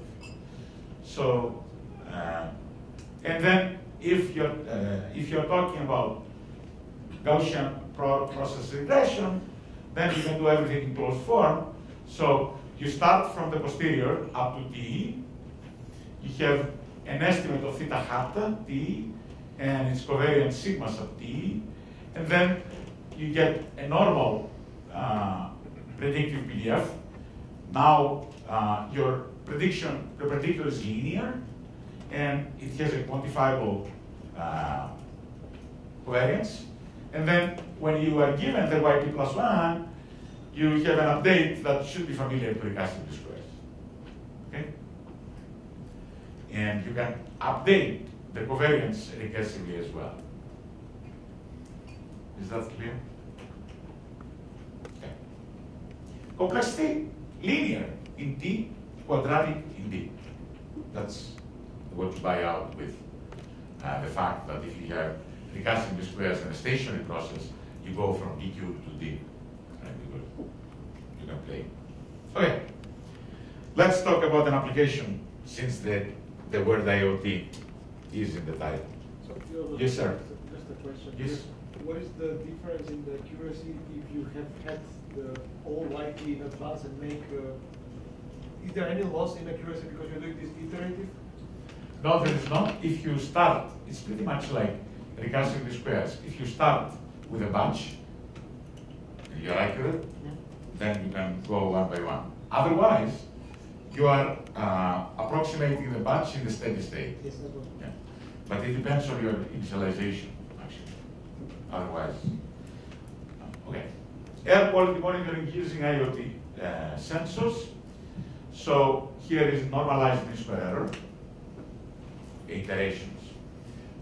So, uh, and then if you're, uh, if you're talking about Gaussian pro process regression, then you can do everything in closed form. So you start from the posterior up to t. You have an estimate of theta hat t and its covariance sigma sub t. And then you get a normal uh, predictive PDF. Now uh, your prediction, the predictor is linear, and it has a quantifiable uh, covariance. And then when you are given the yt plus 1, you have an update that should be familiar to recursive squares. Okay? And you can update the covariance recursively as well. Is that clear? Okay. Complexity, linear in T, quadratic in D. That's what you buy out with uh, the fact that if you have recursive squares in a stationary process, you go from D cubed to D. Right? You, you can play. Okay. Let's talk about an application since the, the word IoT is in the title. So, Yes, sir. Just a question. Yes. What is the difference in the accuracy if you have had the all likely in advance and make, uh, is there any loss in accuracy because you're doing this iterative? No, there is not. If you start, it's pretty much like recursive squares. If you start with a batch, and you're accurate, then you can go one by one. Otherwise, you are uh, approximating the batch in the steady state. Yes. Yeah. But it depends on your initialization, actually. Otherwise, uh, okay. Air quality monitoring using IoT uh, sensors. So here is normalized square error iterations.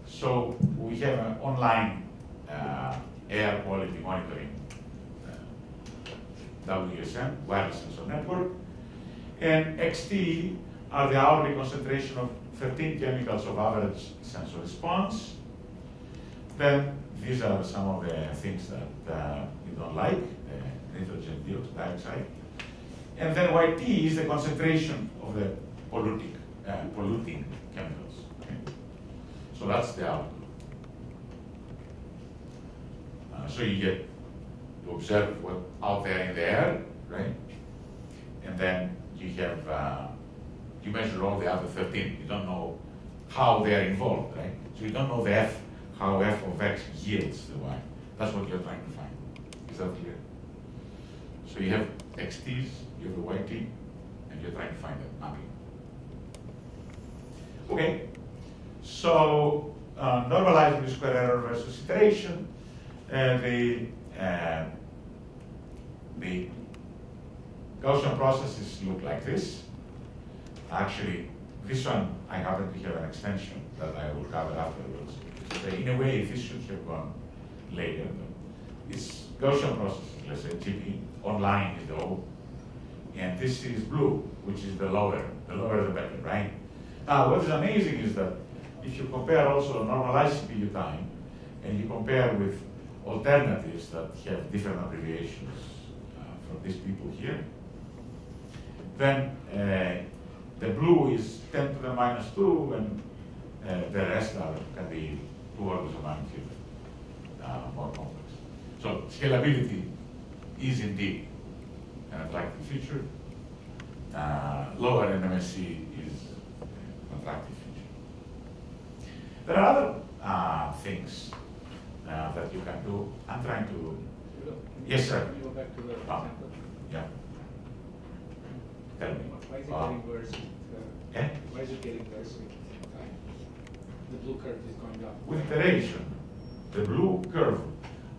So we have an online uh, air quality monitoring uh, WSN, wireless sensor network, and XT are the hourly concentration of 13 chemicals of average sensor response. Then these are some of the things that uh, you don't like, uh, nitrogen dioxide. And then YT is the concentration of the polluting, uh, polluting chemicals. So that's the output. Uh, so you get to observe what out there in the air, right? And then you have, uh, you measure all the other 13. You don't know how they are involved, right? So you don't know the F, how F of X yields the Y. That's what you're trying to find. Is that clear? So you have XTs, you have the YT, and you're trying to find that mapping. Okay, so uh, normalizing the square error versus iteration, uh, the, uh, the Gaussian processes look like this. Actually, this one, I happen to have an extension that I will cover afterwards. So in a way, this should have gone later. It's Gaussian processes, let's say GP, online the And this is blue, which is the lower. The lower the better, right? Now, what is amazing is that if you compare also normalized CPU time, and you compare with alternatives that have different abbreviations uh, from these people here, then uh, the blue is 10 to the minus 2, and uh, the rest are, can be two orders of magnitude uh, more complex. So scalability is indeed an attractive feature. Uh, lower NMSE is an attractive. There are other uh, things uh, that you can do. I'm trying to, Yes, sir. Can you go back to the example? yeah. Tell me. Why is it getting worse with, uh, eh? why is it getting worse with time? The blue curve is going up. with iteration, the blue curve.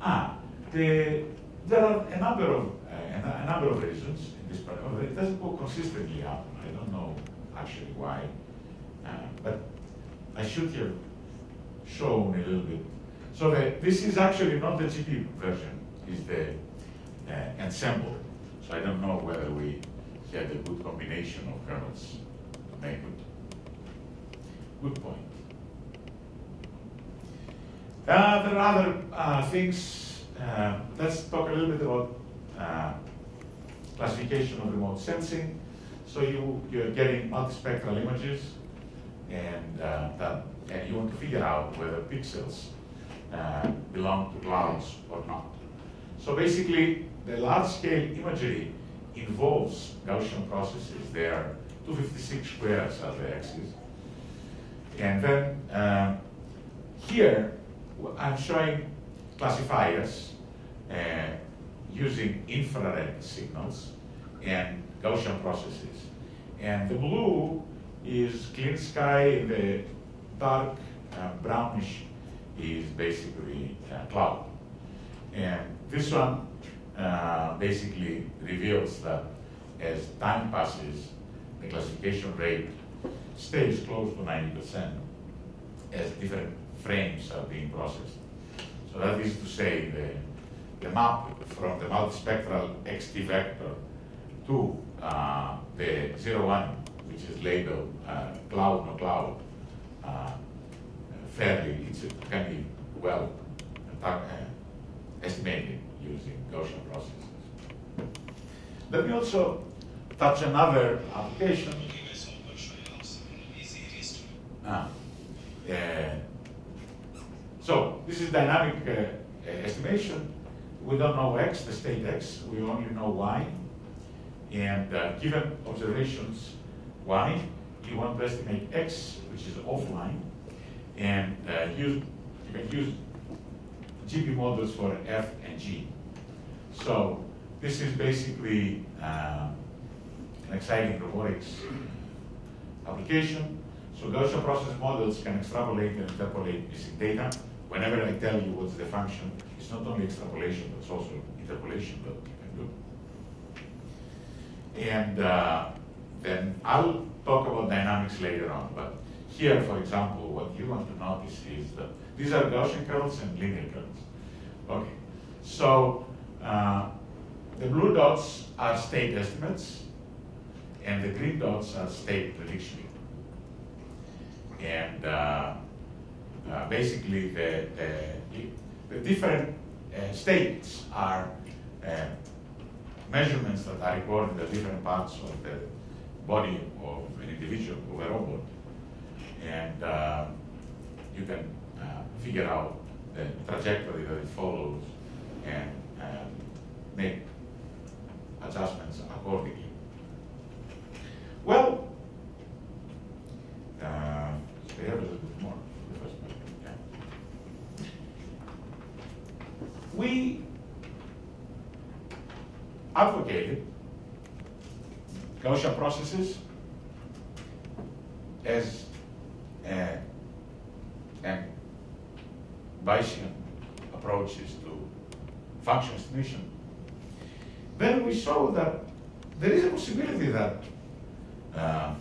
Ah, the, there are a number of uh, a, a number of reasons in this part. It doesn't go consistently up. I don't know actually why, uh, but I should have shown a little bit. So the, this is actually not the GP version. Is the uh, ensemble. So I don't know whether we had a good combination of kernels to make it. Good point. Uh, there are other uh, things. Uh, let's talk a little bit about uh, classification of remote sensing. So you you're getting multispectral images, and uh, that and you want to figure out whether pixels uh, belong to clouds or not. So basically, the large-scale imagery involves Gaussian processes. There are 256 squares as the axis, and then um, here I'm showing classifiers uh, using infrared signals and Gaussian processes. And the blue is clear sky, the dark uh, brownish is basically uh, cloud. And this one uh, basically reveals that as time passes, the classification rate stays close to 90% as different frames are being processed. So that is to say the, the map from the multispectral XT vector to uh, the 01, which is labeled uh, cloud no cloud, uh, fairly, it's, it can be well uh, estimated using Gaussian processes. Let me also touch another application. Ah, uh, so this is dynamic uh, estimation. We don't know x, the state x. We only know y. And uh, given observations y, you want to estimate x, which is offline, and uh, use you can use GP models for f and g. So this is basically uh, an exciting robotics application. So Gaussian process models can extrapolate and interpolate missing data. Whenever I tell you what's the function, it's not only extrapolation, but it's also interpolation that you can do. And uh, then I'll talk about dynamics later on, but here, for example, what you want to notice is that these are Gaussian curls and linear curls. Okay, so uh, the blue dots are state estimates, and the green dots are state prediction. And uh, uh, basically, the, the, the different uh, states are uh, measurements that are recorded at different parts of the body of an individual, of a robot. And uh, you can uh, figure out the trajectory that it follows and um, make adjustments accordingly. Well, uh, have a little bit more. yeah. We advocated Gaussian processes as uh, and Bayesian approaches to function estimation, then we saw that there is a possibility that uh,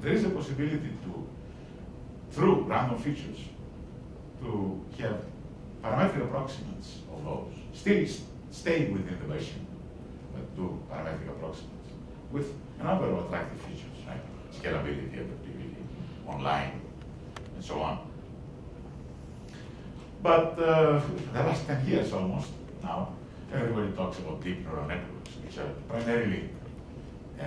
there is a possibility to, through random features, to have parametric approximates of those, still stay within the Bayesian, do parametric approximates with a number of attractive features, right? Scalability, adaptivity, online, and so on. But uh, the last 10 years almost now, everybody talks about deep neural networks, which are primarily uh,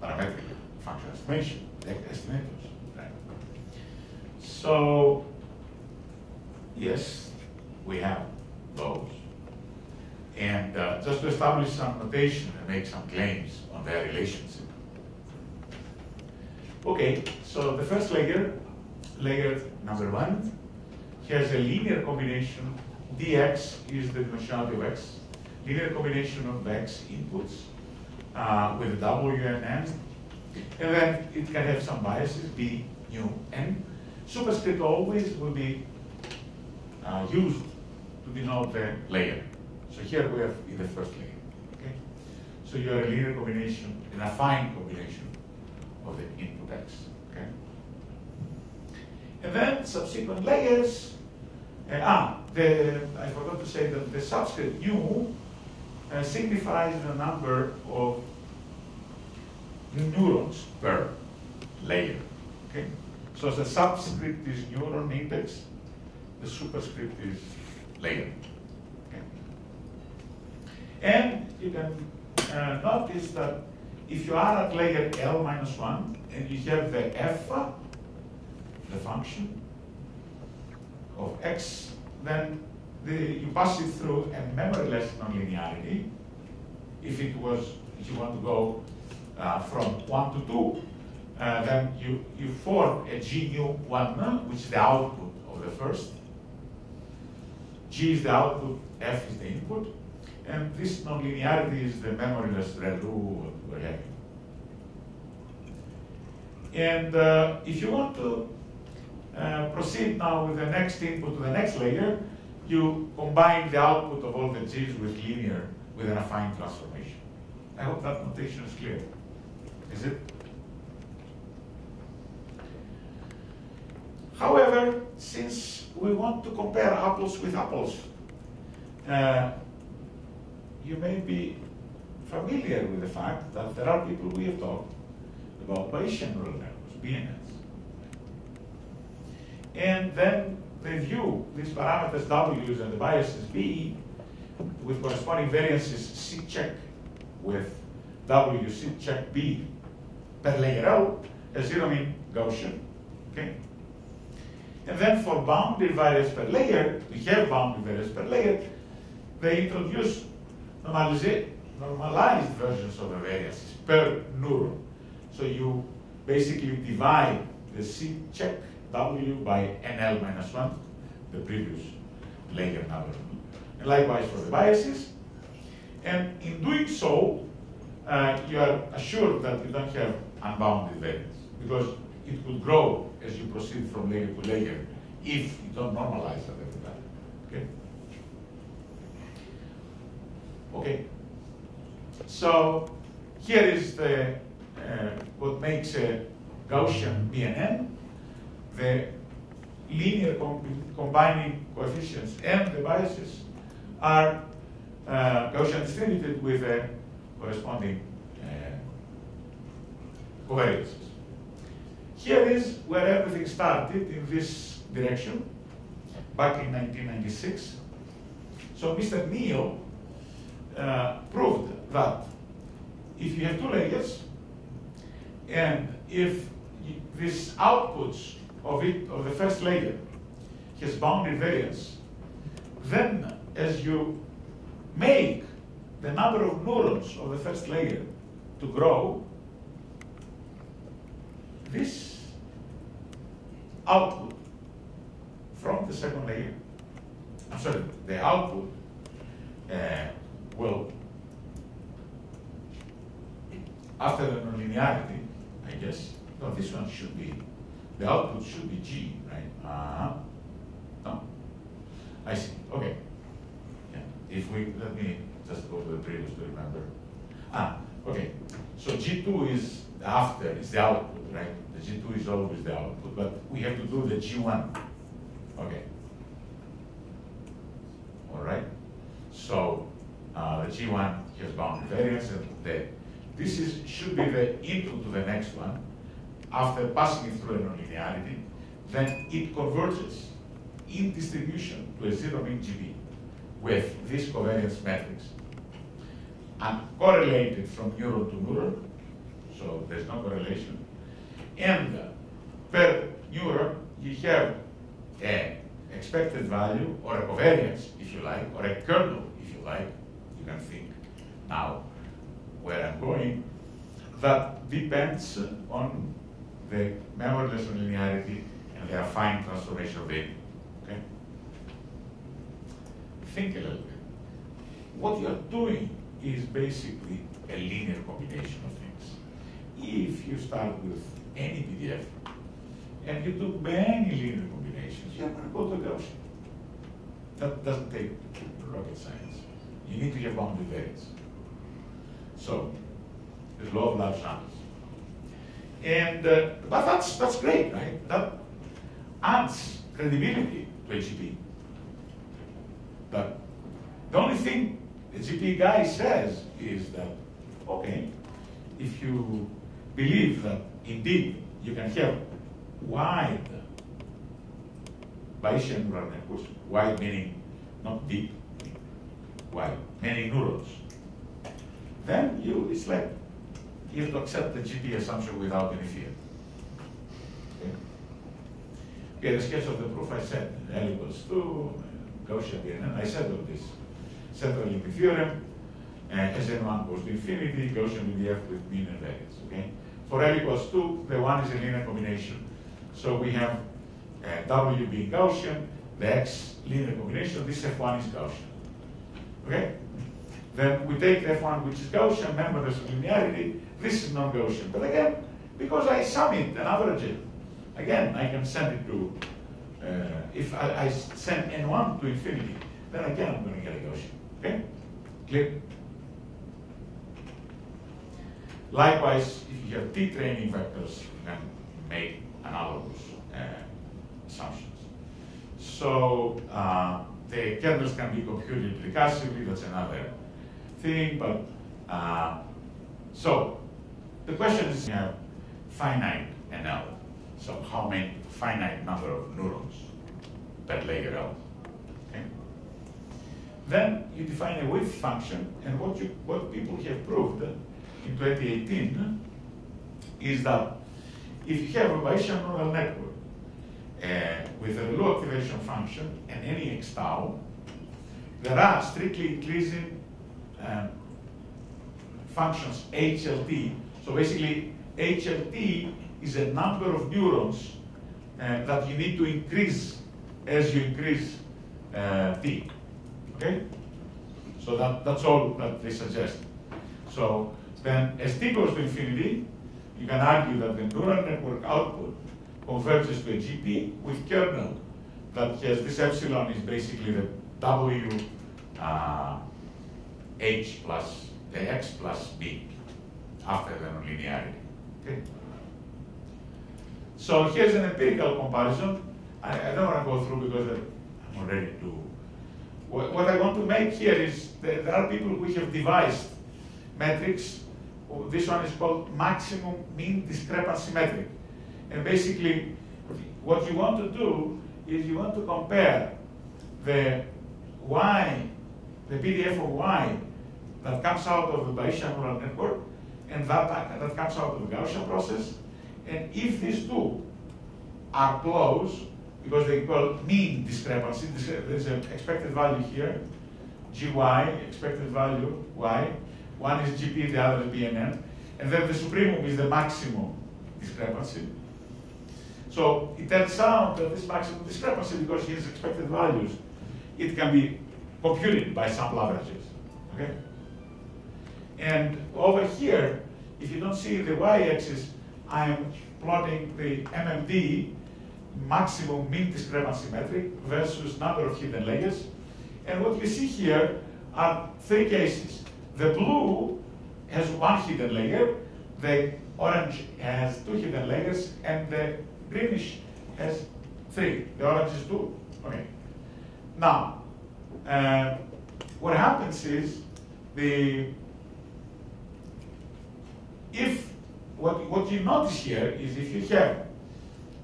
parametric function estimation, estimators. Right? So, yes, we have those. And uh, just to establish some notation and make some claims on their relationship. Okay, so the first layer, layer number one, has a linear combination. dx is the dimensionality of x. Linear combination of x inputs uh, with w and n. And then it can have some biases, b, nu, n. Superscript always will be uh, used to denote the layer. So here we have in the first layer. Okay? So you have a linear combination and a affine combination of the input x. Okay? And then subsequent layers. Uh, ah, the, I forgot to say that the subscript u uh, signifies the number of neurons per layer. Okay? So the subscript is neuron index, the superscript is layer. And you can uh, notice that if you are at layer L minus 1 and you have the f, the function of x, then the, you pass it through a memoryless nonlinearity. If it was, if you want to go uh, from 1 to 2, uh, then you, you form a G nu 1, which is the output of the first. G is the output, F is the input. And this nonlinearity is the memoryless ReLU. And uh, if you want to uh, proceed now with the next input to the next layer, you combine the output of all the G's with linear, with an affine transformation. I hope that notation is clear. Is it? However, since we want to compare apples with apples, uh, you may be familiar with the fact that there are people we have talked about Bayesian neural networks, BNNs. And then they view these parameters W's and the biases B with corresponding variances C check with W C check B per layer L as zero mean Gaussian. Okay? And then for bounded variance per layer, we have bounded variance per layer, they introduce normalized versions of the variances per neuron. So you basically divide the C check W by NL minus 1, the previous layer number. And likewise for the biases. And in doing so, uh, you are assured that you don't have unbounded variance because it will grow as you proceed from layer to layer if you don't normalize at every time. Okay? Okay. So here is the uh, what makes a Gaussian BNN. The linear com combining coefficients and the biases are uh, Gaussian distributed with a corresponding uh, covariances. Here is where everything started in this direction back in 1996. So Mr. Neal uh, proved that if you have two layers and if this outputs of it of the first layer has bounded variance, then as you make the number of neurons of the first layer to grow, this output from the second layer, I'm sorry, the output uh, will, after the nonlinearity, I guess, no, this one should be, the output should be G, right? Uh-huh. No? I see, okay. Yeah. If we, let me just go to the previous to remember. Ah, okay. So G2 is after, is the output, right? The G2 is always the output, but we have to do the G1. Okay. All right? So uh, the G1 has boundary variance, and the, this is, should be the input to the next one. After passing it through a nonlinearity, then it converges in distribution to a zero mean GP with this covariance matrix. And correlated from neuron to neuron, so there's no correlation. And per neuron, you have an expected value or a covariance, if you like, or a kernel, if you like. Can think now where I'm going. That depends on the memoryless nonlinearity and the affine transformation of it. Okay? Think a little bit. What you're doing is basically a linear combination of things. If you start with any PDF and you do many linear combinations, you're going to go to Gaussian. That doesn't take rocket science. You need to have boundary variance. So, there's a law of large numbers. And, uh, but that's, that's great, right? That adds credibility to a GP. But the only thing the GP guy says is that, okay, if you believe that indeed you can have wide Bayesian neural networks, wide meaning not deep, wide, many neurons, then you, it's like you have to accept the GP assumption without any fear. Okay, the sketch of the proof I said, L equals 2, Gaussian BNN, I said all this. Central limit theorem, uh, Sn1 goes to infinity, Gaussian PDF with mean and variance, okay? For L equals 2, the 1 is a linear combination. So we have uh, W being Gaussian, the X linear combination, this F1 is Gaussian. Okay? Then we take F1, which is Gaussian, remember there's linearity, this is non-Gaussian. But again, because I sum it and average it, again, I can send it to, uh, if I, I, send N1 to infinity, then again I'm going to get a Gaussian. Okay? Clear? Likewise, if you have T training vectors, you can make analogous uh, assumptions. So uh, the kernels can be computed recursively, that's another thing, but uh, so the question is you have finite NL. So how many finite number of neurons per layer L? Then you define a width function, and what you what people have proved in 2018 is that if you have a Bayesian neural network with a low activation function and any x tau, there are strictly increasing um, functions HLT. So basically, HLT is a number of neurons uh, that you need to increase as you increase uh, T. Okay? So that, that's all that they suggest. So then as T goes to infinity, you can argue that the neural network output converges to a GP with kernel that has this epsilon is basically the W uh, H plus the X plus B after the nonlinearity. Okay? So here's an empirical comparison. I, I don't want to go through because I'm already too. What, what I want to make here is that there are people who have devised metrics. This one is called maximum mean discrepancy metric. And basically, what you want to do is you want to compare the y, the PDF of y that comes out of the Bayesian neural network and that, that comes out of the Gaussian process. And if these two are close, because they call mean discrepancy, there's an expected value here, GY, expected value, Y. One is GP, the other is BNN. And then the supremum is the maximum discrepancy. So it turns out that this maximum discrepancy, because here's expected values, it can be computed by sample averages. Okay? And over here, if you don't see the y-axis, I'm plotting the MMD, maximum mean discrepancy metric, versus number of hidden layers. And what you see here are three cases. The blue has one hidden layer, the orange has two hidden layers, and the greenish has three. The orange is two. Okay. Now, uh, what happens is the if what, what you notice here is if you have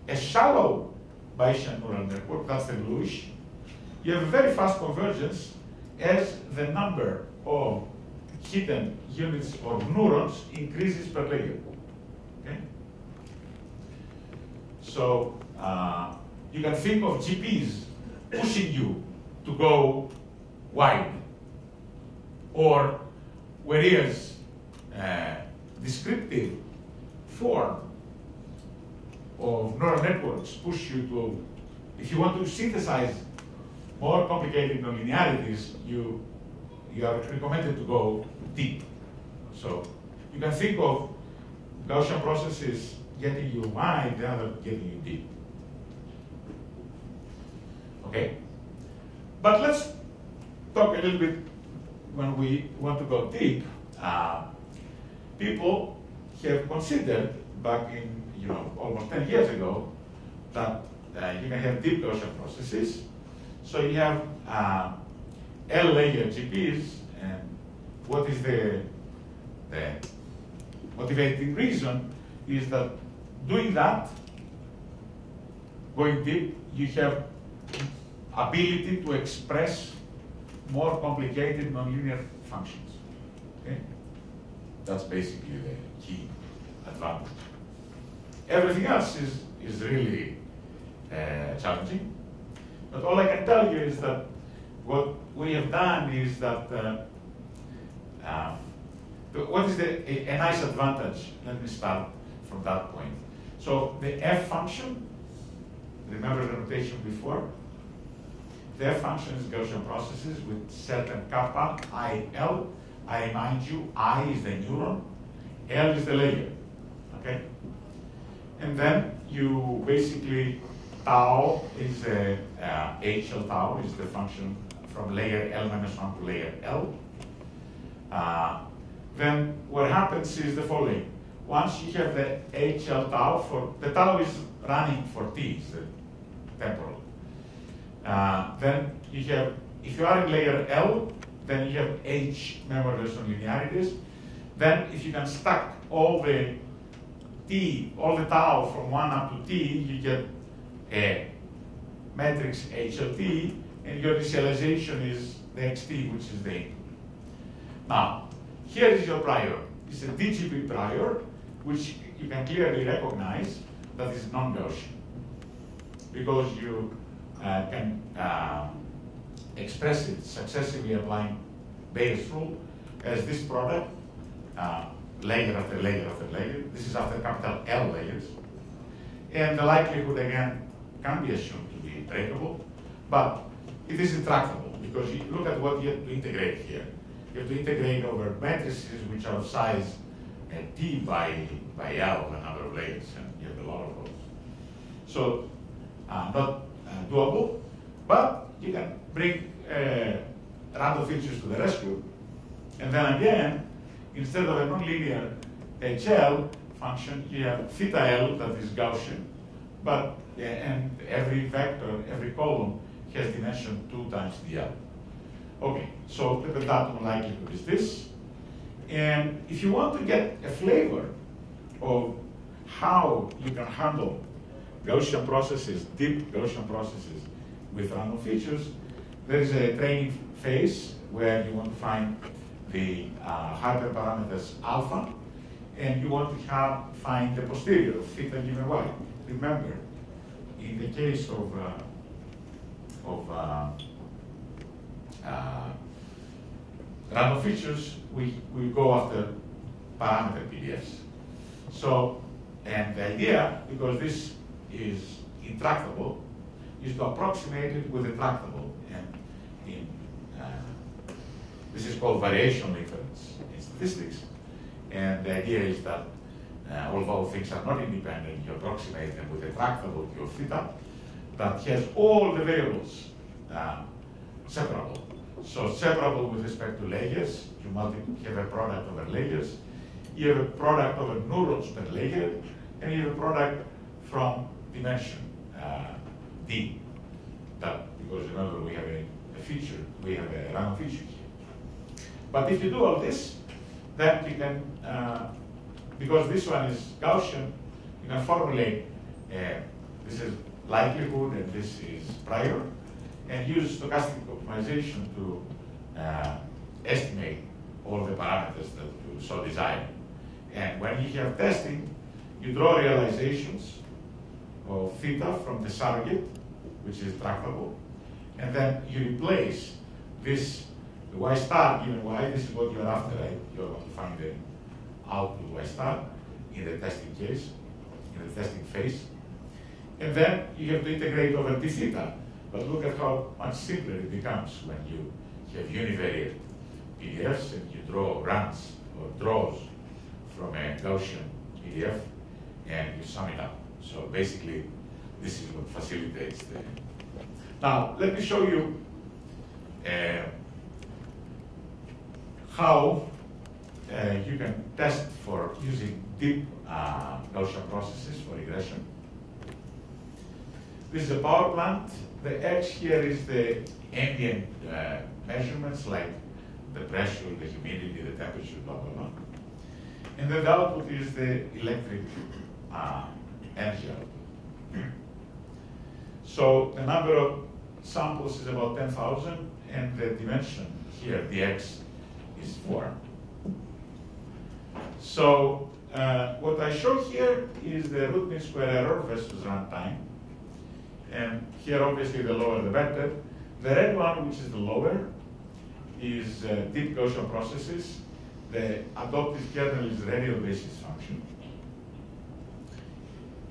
a shallow Bayesian neural network, that's the bluish, you have a very fast convergence as the number of hidden units or neurons increases per layer. Okay? So uh, you can think of GPs pushing you to go wide, or whereas uh, descriptive form of neural networks push you to, if you want to synthesize more complicated nonlinearities, you, you are recommended to go deep. So you can think of Gaussian processes getting you wide, the other getting you deep. Okay? But let's talk a little bit when we want to go deep. Uh, people have considered back in, you know, almost 10 years ago that uh, you can have deep Gaussian processes. So you have uh, L layer GPs, and what is the, the motivating reason is that doing that, going deep, you have ability to express more complicated nonlinear functions. Okay? That's basically the key advantage. Everything else is, is really uh, challenging. But all I can tell you is that what we have done is that uh, um, what is the, a, a, nice advantage? Let me start from that point. So the f function, remember the notation before? The f function is Gaussian processes with certain kappa, i, l. I remind you, i is the neuron, l is the layer, okay? And then you basically, tau is the, uh, HL tau is the function from layer L minus 1 to layer L. Uh, then what happens is the following. Once you have the HL tau for, the tau is running for T, the temporal. Uh, then you have, if you are in layer L, then you have H memoryless linearities. Then if you can stack all the T, all the tau from 1 up to T, you get a matrix HLT, and your initialization is the XT, which is the input. Now, here is your prior. It's a DGP prior, which you can clearly recognize that is non-Gaussian, because you uh, can uh, express it successively applying Bayes' rule as this product, uh, layer after layer after layer. This is after capital L layers. And the likelihood, again, can be assumed to be trackable, but it is intractable because you look at what you have to integrate here. You have to integrate over matrices which are of size uh, T by, by L, and other layers, and you have a lot of those. So, uh, not uh, doable, but you can bring uh, random features to the rescue. And then again, instead of a nonlinear HL function, you have theta L that is Gaussian, but and every vector, every column has dimension 2 times dl. Okay, so the Pentathlon likelihood is this. And if you want to get a flavor of how you can handle Gaussian processes, deep Gaussian processes with random features, there is a training phase where you want to find the uh, hyperparameters alpha, and you want to have, find the posterior theta given y. Remember, in the case of, uh, of uh, uh, random features, we, we go after parameter PDFs. So, and the idea, because this is intractable, is to approximate it with a tractable. And in, uh, this is called variational inference in statistics. And the idea is that uh, although things are not independent, you approximate them with a tractable Q of theta that has all the variables uh, separable. So separable with respect to layers, you have a product over layers, you have a product over neurons per layer, and you have a product from dimension uh, D. That because remember we have a, a feature, we have a random feature here. But if you do all this, then you can, uh, because this one is Gaussian, you can formulate uh, this is likelihood and this is prior, and use stochastic optimization to uh, estimate all the parameters that you so desire. And when you have testing, you draw realizations of theta from the surrogate, which is tractable, and then you replace this the y star given y, this is what you're after, right? You're going to find the output y star in the testing case, in the testing phase. And then you have to integrate over d theta. But look at how much simpler it becomes when you have univariate PDFs and you draw runs or draws from a Gaussian PDF and you sum it up. So basically, this is what facilitates the. Now, let me show you uh, how uh, you can test for using deep uh, Gaussian processes for regression. This is a power plant. The X here is the ambient uh, measurements like the pressure, the humidity, the temperature, blah, blah, blah. And then the output is the electric uh, energy output. So the number of samples is about 10,000, and the dimension here, the x, is 4. So uh, what I show here is the root mean square error versus runtime. And here, obviously, the lower the better. The red one, which is the lower, is uh, deep Gaussian processes. The adopted kernel is radial basis function.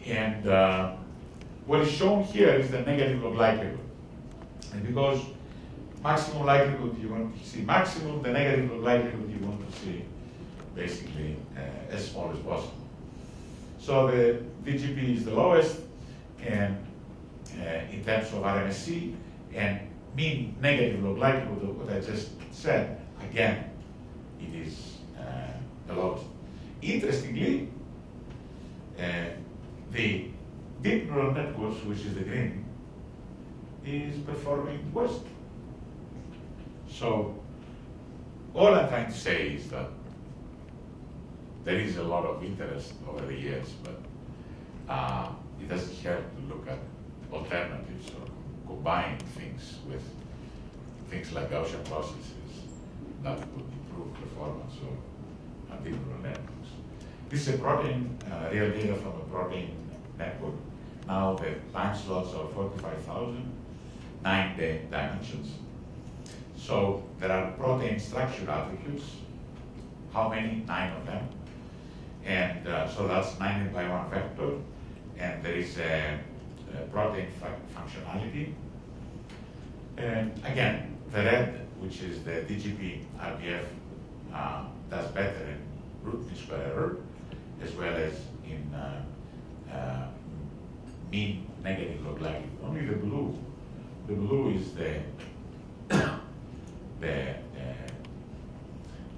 And uh, what is shown here is the negative log likelihood. And because maximum likelihood you want to see maximum, the negative log likelihood you want to see basically uh, as small as possible. So the VGP is the lowest, and in terms of RMSE, and mean negative log likelihood of what I just said, again, it is uh, the lowest. Interestingly, uh, the deep neural networks, which is the green, is performing worst. So all I'm trying to say is that there is a lot of interest over the years, but uh, it doesn't hurt to look at alternatives or combine things with things like Gaussian processes that would improve performance of neural networks. This is a protein, uh, real data from a protein network. Now the time slots are 45,000, nine di- dimensions. So there are protein structure attributes. How many? Nine of them. And uh, so that's nine by one vector. And there is a protein functionality. And again, the red, which is the DGP RBF, uh, does better in root square error, as well as in uh, uh, mean negative log. Only the blue, the blue is the the uh,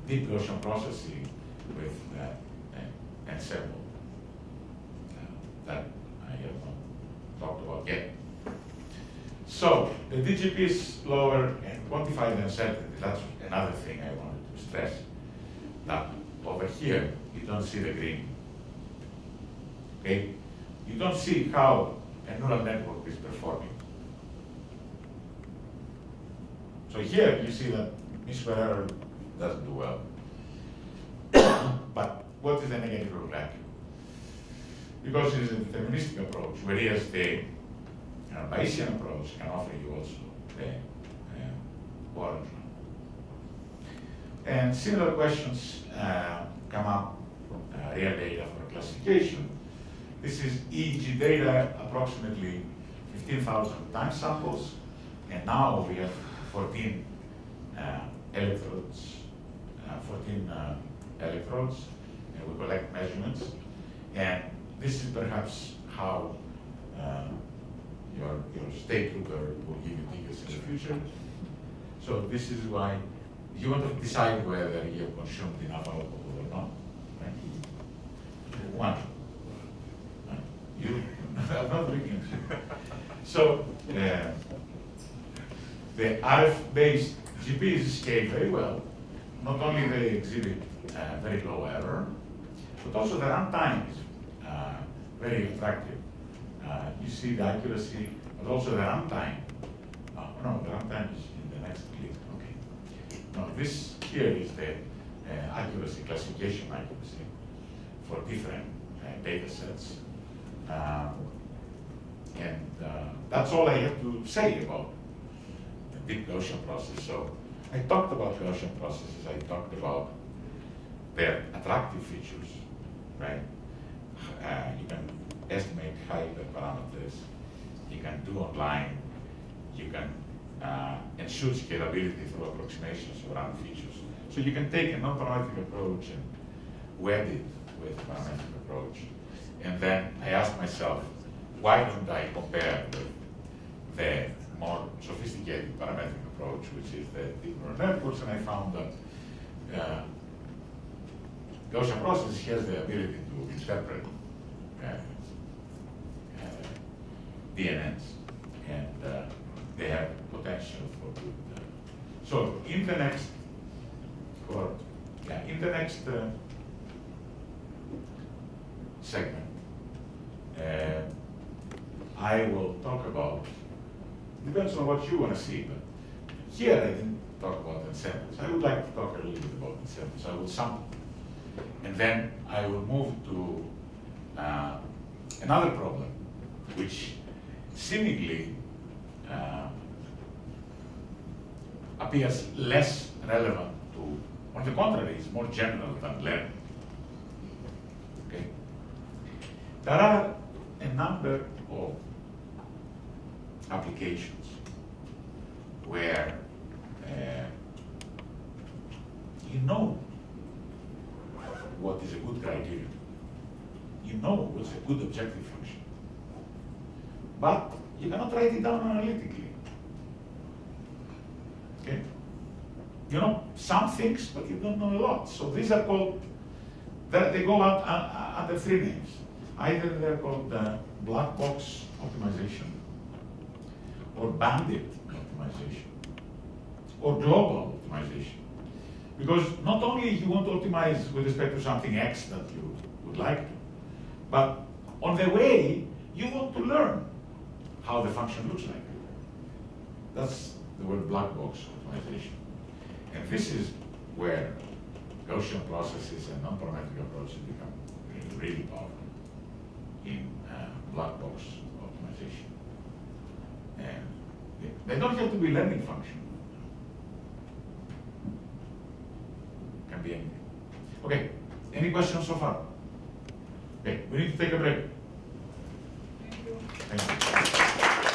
deep Gaussian processing with uh, uh, ensemble uh, that I have talked about yet. So the DGP is lower and quantified uncertainty. That's another thing I wanted to stress. Now over here you don't see the green. Okay, you don't see how a neural network is performing. So here you see that error doesn't do well. but what is the negative log likelihood? Because it is a deterministic approach, whereas the uh, Bayesian approach can offer you also the uh, orange. And similar questions uh, come up, uh, real data for classification. This is EEG data, approximately 15,000 time samples, and now we have 14 uh, electrodes, uh, 14 uh, electrodes, and we collect measurements. And this is perhaps how uh, your, your state will give you tickets in the future. So this is why you want to decide whether you have consumed enough alcohol or not. Right? One. You, I'm not drinking. So uh, the RF-based GPs scale very well. Not only they exhibit uh, very low error, but also the runtime is very attractive. Uh, you see the accuracy, but also the runtime. Uh, no, the runtime is in the next clip. Okay. Now this here is the uh, accuracy classification accuracy for different uh, data sets. And uh, that's all I have to say about the deep Gaussian process. So I talked about Gaussian processes. I talked about their attractive features, right? Uh, you can estimate high parameters. You can do online. You can uh, ensure scalability through approximations around features. So you can take a non-parametric approach and wed it with parametric approach. And then I asked myself, why don't I compare with the more sophisticated parametric approach, which is the deep neural networks, and I found that uh, Gaussian process has the ability to interpret DNNs, and uh, they have potential for good. Uh, so in the next, or yeah, in the next uh, segment, uh, I will talk about, depends on what you want to see, but here I didn't talk about incentives. I would like to talk a little bit about incentives. I will sample. And then I will move to uh, another problem, which seemingly uh, appears less relevant to, on the contrary, is more general than learning. Okay? There are a number of applications where uh, you know what is a good criterion. You know what's a good objective function. But you cannot write it down analytically. Okay? You know some things, but you don't know a lot. So these are called, they go out under three names. Either they're called uh, black box optimization, or bandit optimization, or global optimization. Because not only you want to optimize with respect to something X that you would like to, but on the way, you want to learn how the function looks like. That's the word black box optimization. And this is where Gaussian processes and non-parametric approaches become really, really powerful in uh, black box optimization. And they, they don't have to be learning function. Can be anything. Okay, any questions so far? Okay, we need to take a break. Thank you. Thank you.